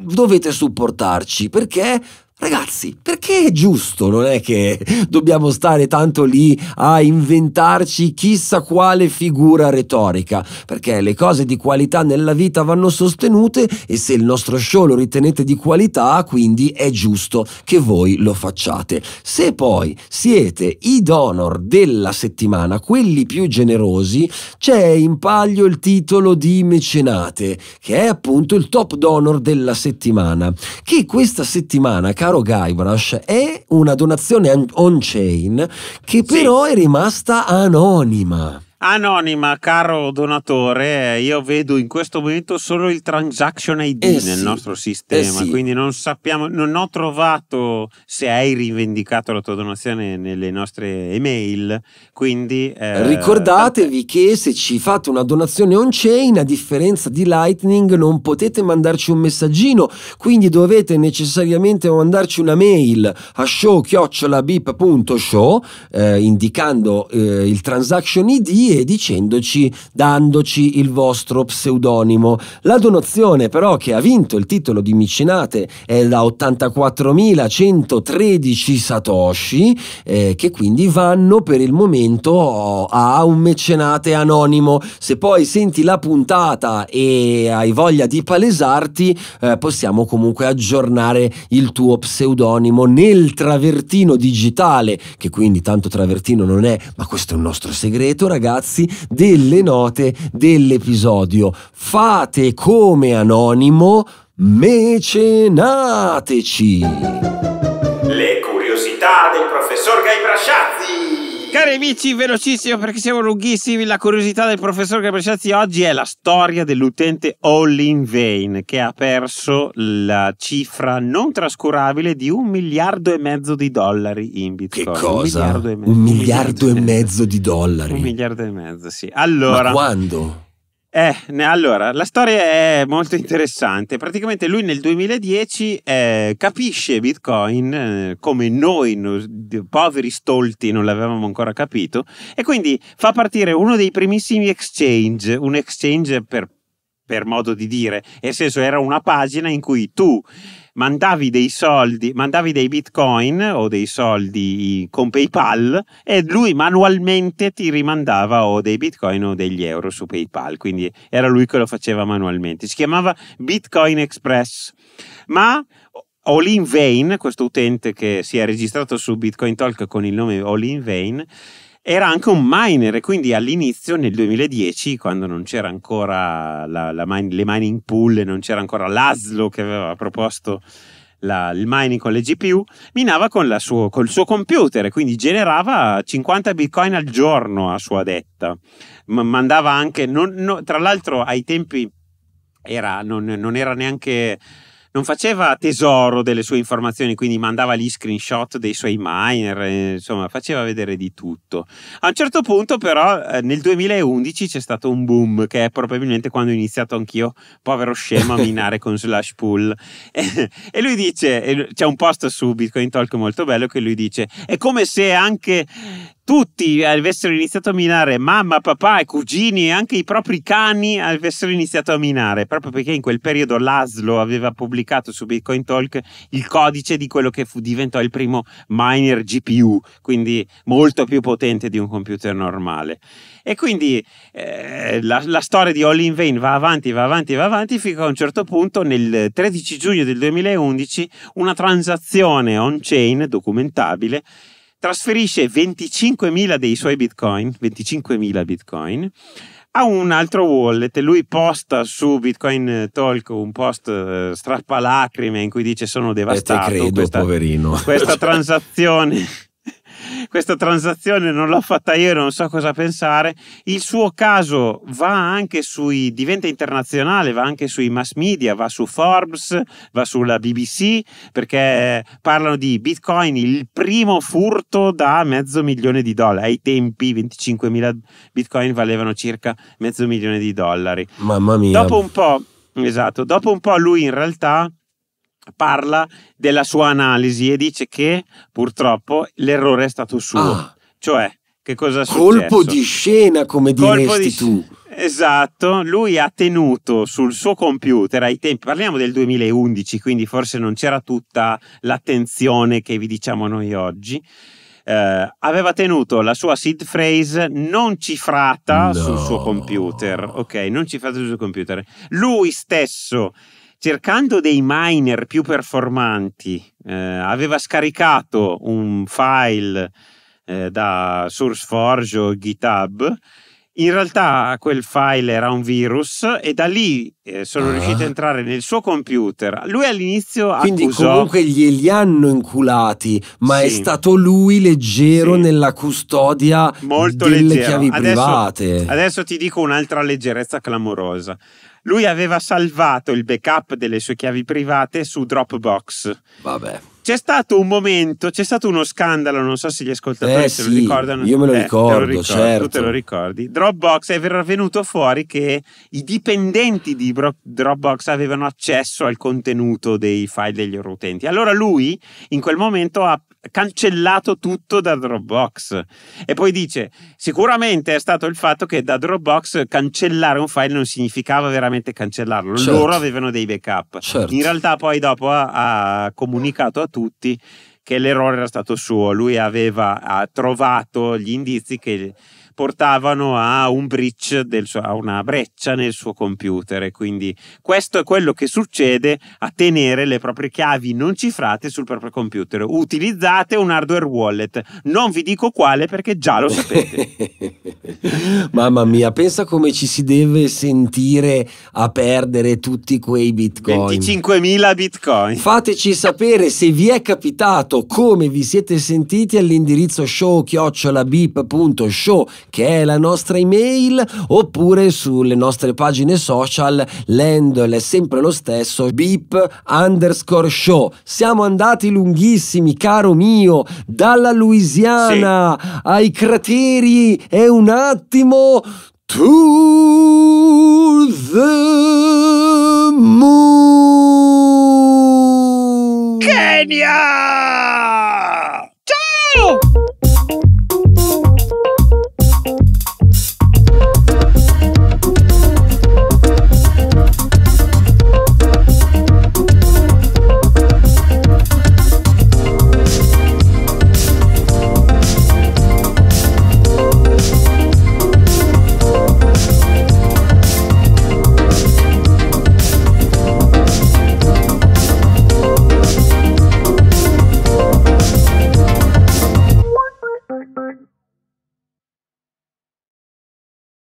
dovete supportarci perché Ragazzi, perché è giusto? Non è che dobbiamo stare tanto lì a inventarci chissà quale figura retorica, perché le cose di qualità nella vita vanno sostenute e se il nostro show lo ritenete di qualità, quindi è giusto che voi lo facciate. Se poi siete i donor della settimana, quelli più generosi, c'è in palio il titolo di mecenate, che è appunto il top donor della settimana, che questa settimana, caro caro Guybrush, è una donazione on-chain che però sì. è rimasta anonima. Anonima, caro donatore, io vedo in questo momento solo il transaction ID eh nel sì, nostro sistema, eh sì. quindi non sappiamo, non ho trovato se hai rivendicato la tua donazione nelle nostre email, quindi... Eh, Ricordatevi che se ci fate una donazione on-chain, a differenza di Lightning, non potete mandarci un messaggino, quindi dovete necessariamente mandarci una mail a show-bip.show eh, indicando eh, il transaction ID e dicendoci, dandoci il vostro pseudonimo. La donazione però che ha vinto il titolo di mecenate è da 84.113 satoshi eh, che quindi vanno per il momento a un mecenate anonimo. Se poi senti la puntata e hai voglia di palesarti, eh, possiamo comunque aggiornare il tuo pseudonimo nel travertino digitale, che quindi tanto travertino non è, ma questo è un nostro segreto, ragazzi ragazzi delle note dell'episodio. Fate come anonimo, mecenateci. Le curiosità del professor Gai Brasciazzi. Cari amici, velocissimo perché siamo lunghissimi. La curiosità del professor Gabrielazzi oggi è la storia dell'utente All in Vain che ha perso la cifra non trascurabile di un miliardo e mezzo di dollari in Bitcoin. Che cosa? Un miliardo e mezzo, un miliardo e mezzo di dollari. Un miliardo e mezzo, sì. Allora, Ma quando? Eh, allora, la storia è molto interessante. Praticamente lui nel 2010 eh, capisce Bitcoin eh, come noi, no, poveri stolti, non l'avevamo ancora capito, e quindi fa partire uno dei primissimi exchange, un exchange per, per modo di dire, nel senso era una pagina in cui tu mandavi dei soldi, mandavi dei bitcoin o dei soldi con PayPal e lui manualmente ti rimandava o dei bitcoin o degli euro su PayPal, quindi era lui che lo faceva manualmente. Si chiamava Bitcoin Express, ma All in Vain, questo utente che si è registrato su Bitcoin Talk con il nome All in Vain, era anche un miner e quindi all'inizio nel 2010 quando non c'era ancora la, la min- le mining pool non c'era ancora l'ASLO che aveva proposto la, il mining con le GPU minava con suo, col suo computer e quindi generava 50 bitcoin al giorno a sua detta. M- mandava anche non, no, tra l'altro ai tempi era, non, non era neanche non faceva tesoro delle sue informazioni, quindi mandava gli screenshot dei suoi miner, eh, insomma, faceva vedere di tutto. A un certo punto, però, eh, nel 2011 c'è stato un boom, che è probabilmente quando ho iniziato anch'io, povero scemo, a [LAUGHS] minare con slash pool. E, [LAUGHS] e lui dice: c'è un post su Bitcoin Talk molto bello che lui dice: è come se anche tutti avessero iniziato a minare, mamma, papà e cugini e anche i propri cani avessero iniziato a minare, proprio perché in quel periodo l'ASLO aveva pubblicato su Bitcoin Talk il codice di quello che fu, diventò il primo miner GPU, quindi molto più potente di un computer normale. E quindi eh, la, la, storia di All in Vain va avanti, va avanti, va avanti, fino a un certo punto, nel 13 giugno del 2011, una transazione on-chain documentabile trasferisce 25.000 dei suoi bitcoin, 25.000 bitcoin, a un altro wallet. Lui posta su Bitcoin Talk un post uh, strappalacrime in cui dice sono devastato. E te credo, questa, poverino. Questa [LAUGHS] transazione questa transazione non l'ho fatta io, non so cosa pensare. Il suo caso va anche sui, diventa internazionale, va anche sui mass media, va su Forbes, va sulla BBC, perché parlano di Bitcoin, il primo furto da mezzo milione di dollari. Ai tempi 25.000 Bitcoin valevano circa mezzo milione di dollari. Mamma mia. Dopo un po', esatto, dopo un po' lui in realtà parla della sua analisi e dice che purtroppo l'errore è stato suo. Ah. Cioè, che cosa è Colpo successo? di scena, come Colpo diresti di- tu. Esatto, lui ha tenuto sul suo computer ai tempi, parliamo del 2011, quindi forse non c'era tutta l'attenzione che vi diciamo noi oggi. Eh, aveva tenuto la sua seed phrase non cifrata No. sul suo computer, ok, non cifrata sul suo computer. Lui stesso, cercando dei miner più performanti, eh, aveva scaricato un file eh, da SourceForge o GitHub. In realtà quel file era un virus e da lì eh, sono Ah. riusciti a entrare nel suo computer. Lui all'inizio Quindi accusò comunque glieli hanno inculati, ma è Sì. stato lui leggero Sì. nella custodia molto delle leggero. chiavi Adesso- private. Adesso ti dico un'altra leggerezza clamorosa. Lui aveva salvato il backup delle sue chiavi private su Dropbox. Vabbè. C'è stato un momento, c'è stato uno scandalo, non so se gli ascoltatori Eh se lo sì, ricordano. io me lo Eh, te ricordo, ricordi, certo. Tu te lo ricordi. Dropbox è ver- venuto fuori che i dipendenti di Dropbox avevano accesso al contenuto dei file degli loro utenti. Allora lui in quel momento ha cancellato tutto da Dropbox e poi dice sicuramente è stato il fatto che da Dropbox cancellare un file non significava veramente cancellarlo Certo. loro avevano dei backup Certo. in realtà poi dopo ha, ha comunicato a tutti che l'errore era stato suo, lui aveva trovato gli indizi che portavano a un breach del suo- a una breccia nel suo computer e quindi questo è quello che succede a tenere le proprie chiavi non cifrate sul proprio computer. Utilizzate un hardware wallet, non vi dico quale perché già lo sapete. [LAUGHS] Mamma mia, pensa come ci si deve sentire a perdere tutti quei bitcoin. 25.000 bitcoin. Fateci sapere se vi è capitato come vi siete sentiti all'indirizzo show-beep.show che è la nostra email oppure sulle nostre pagine social l'handle è sempre lo stesso beep underscore show. Siamo andati lunghissimi caro mio dalla Louisiana ai crateri e un attimo to the moon. Kenya!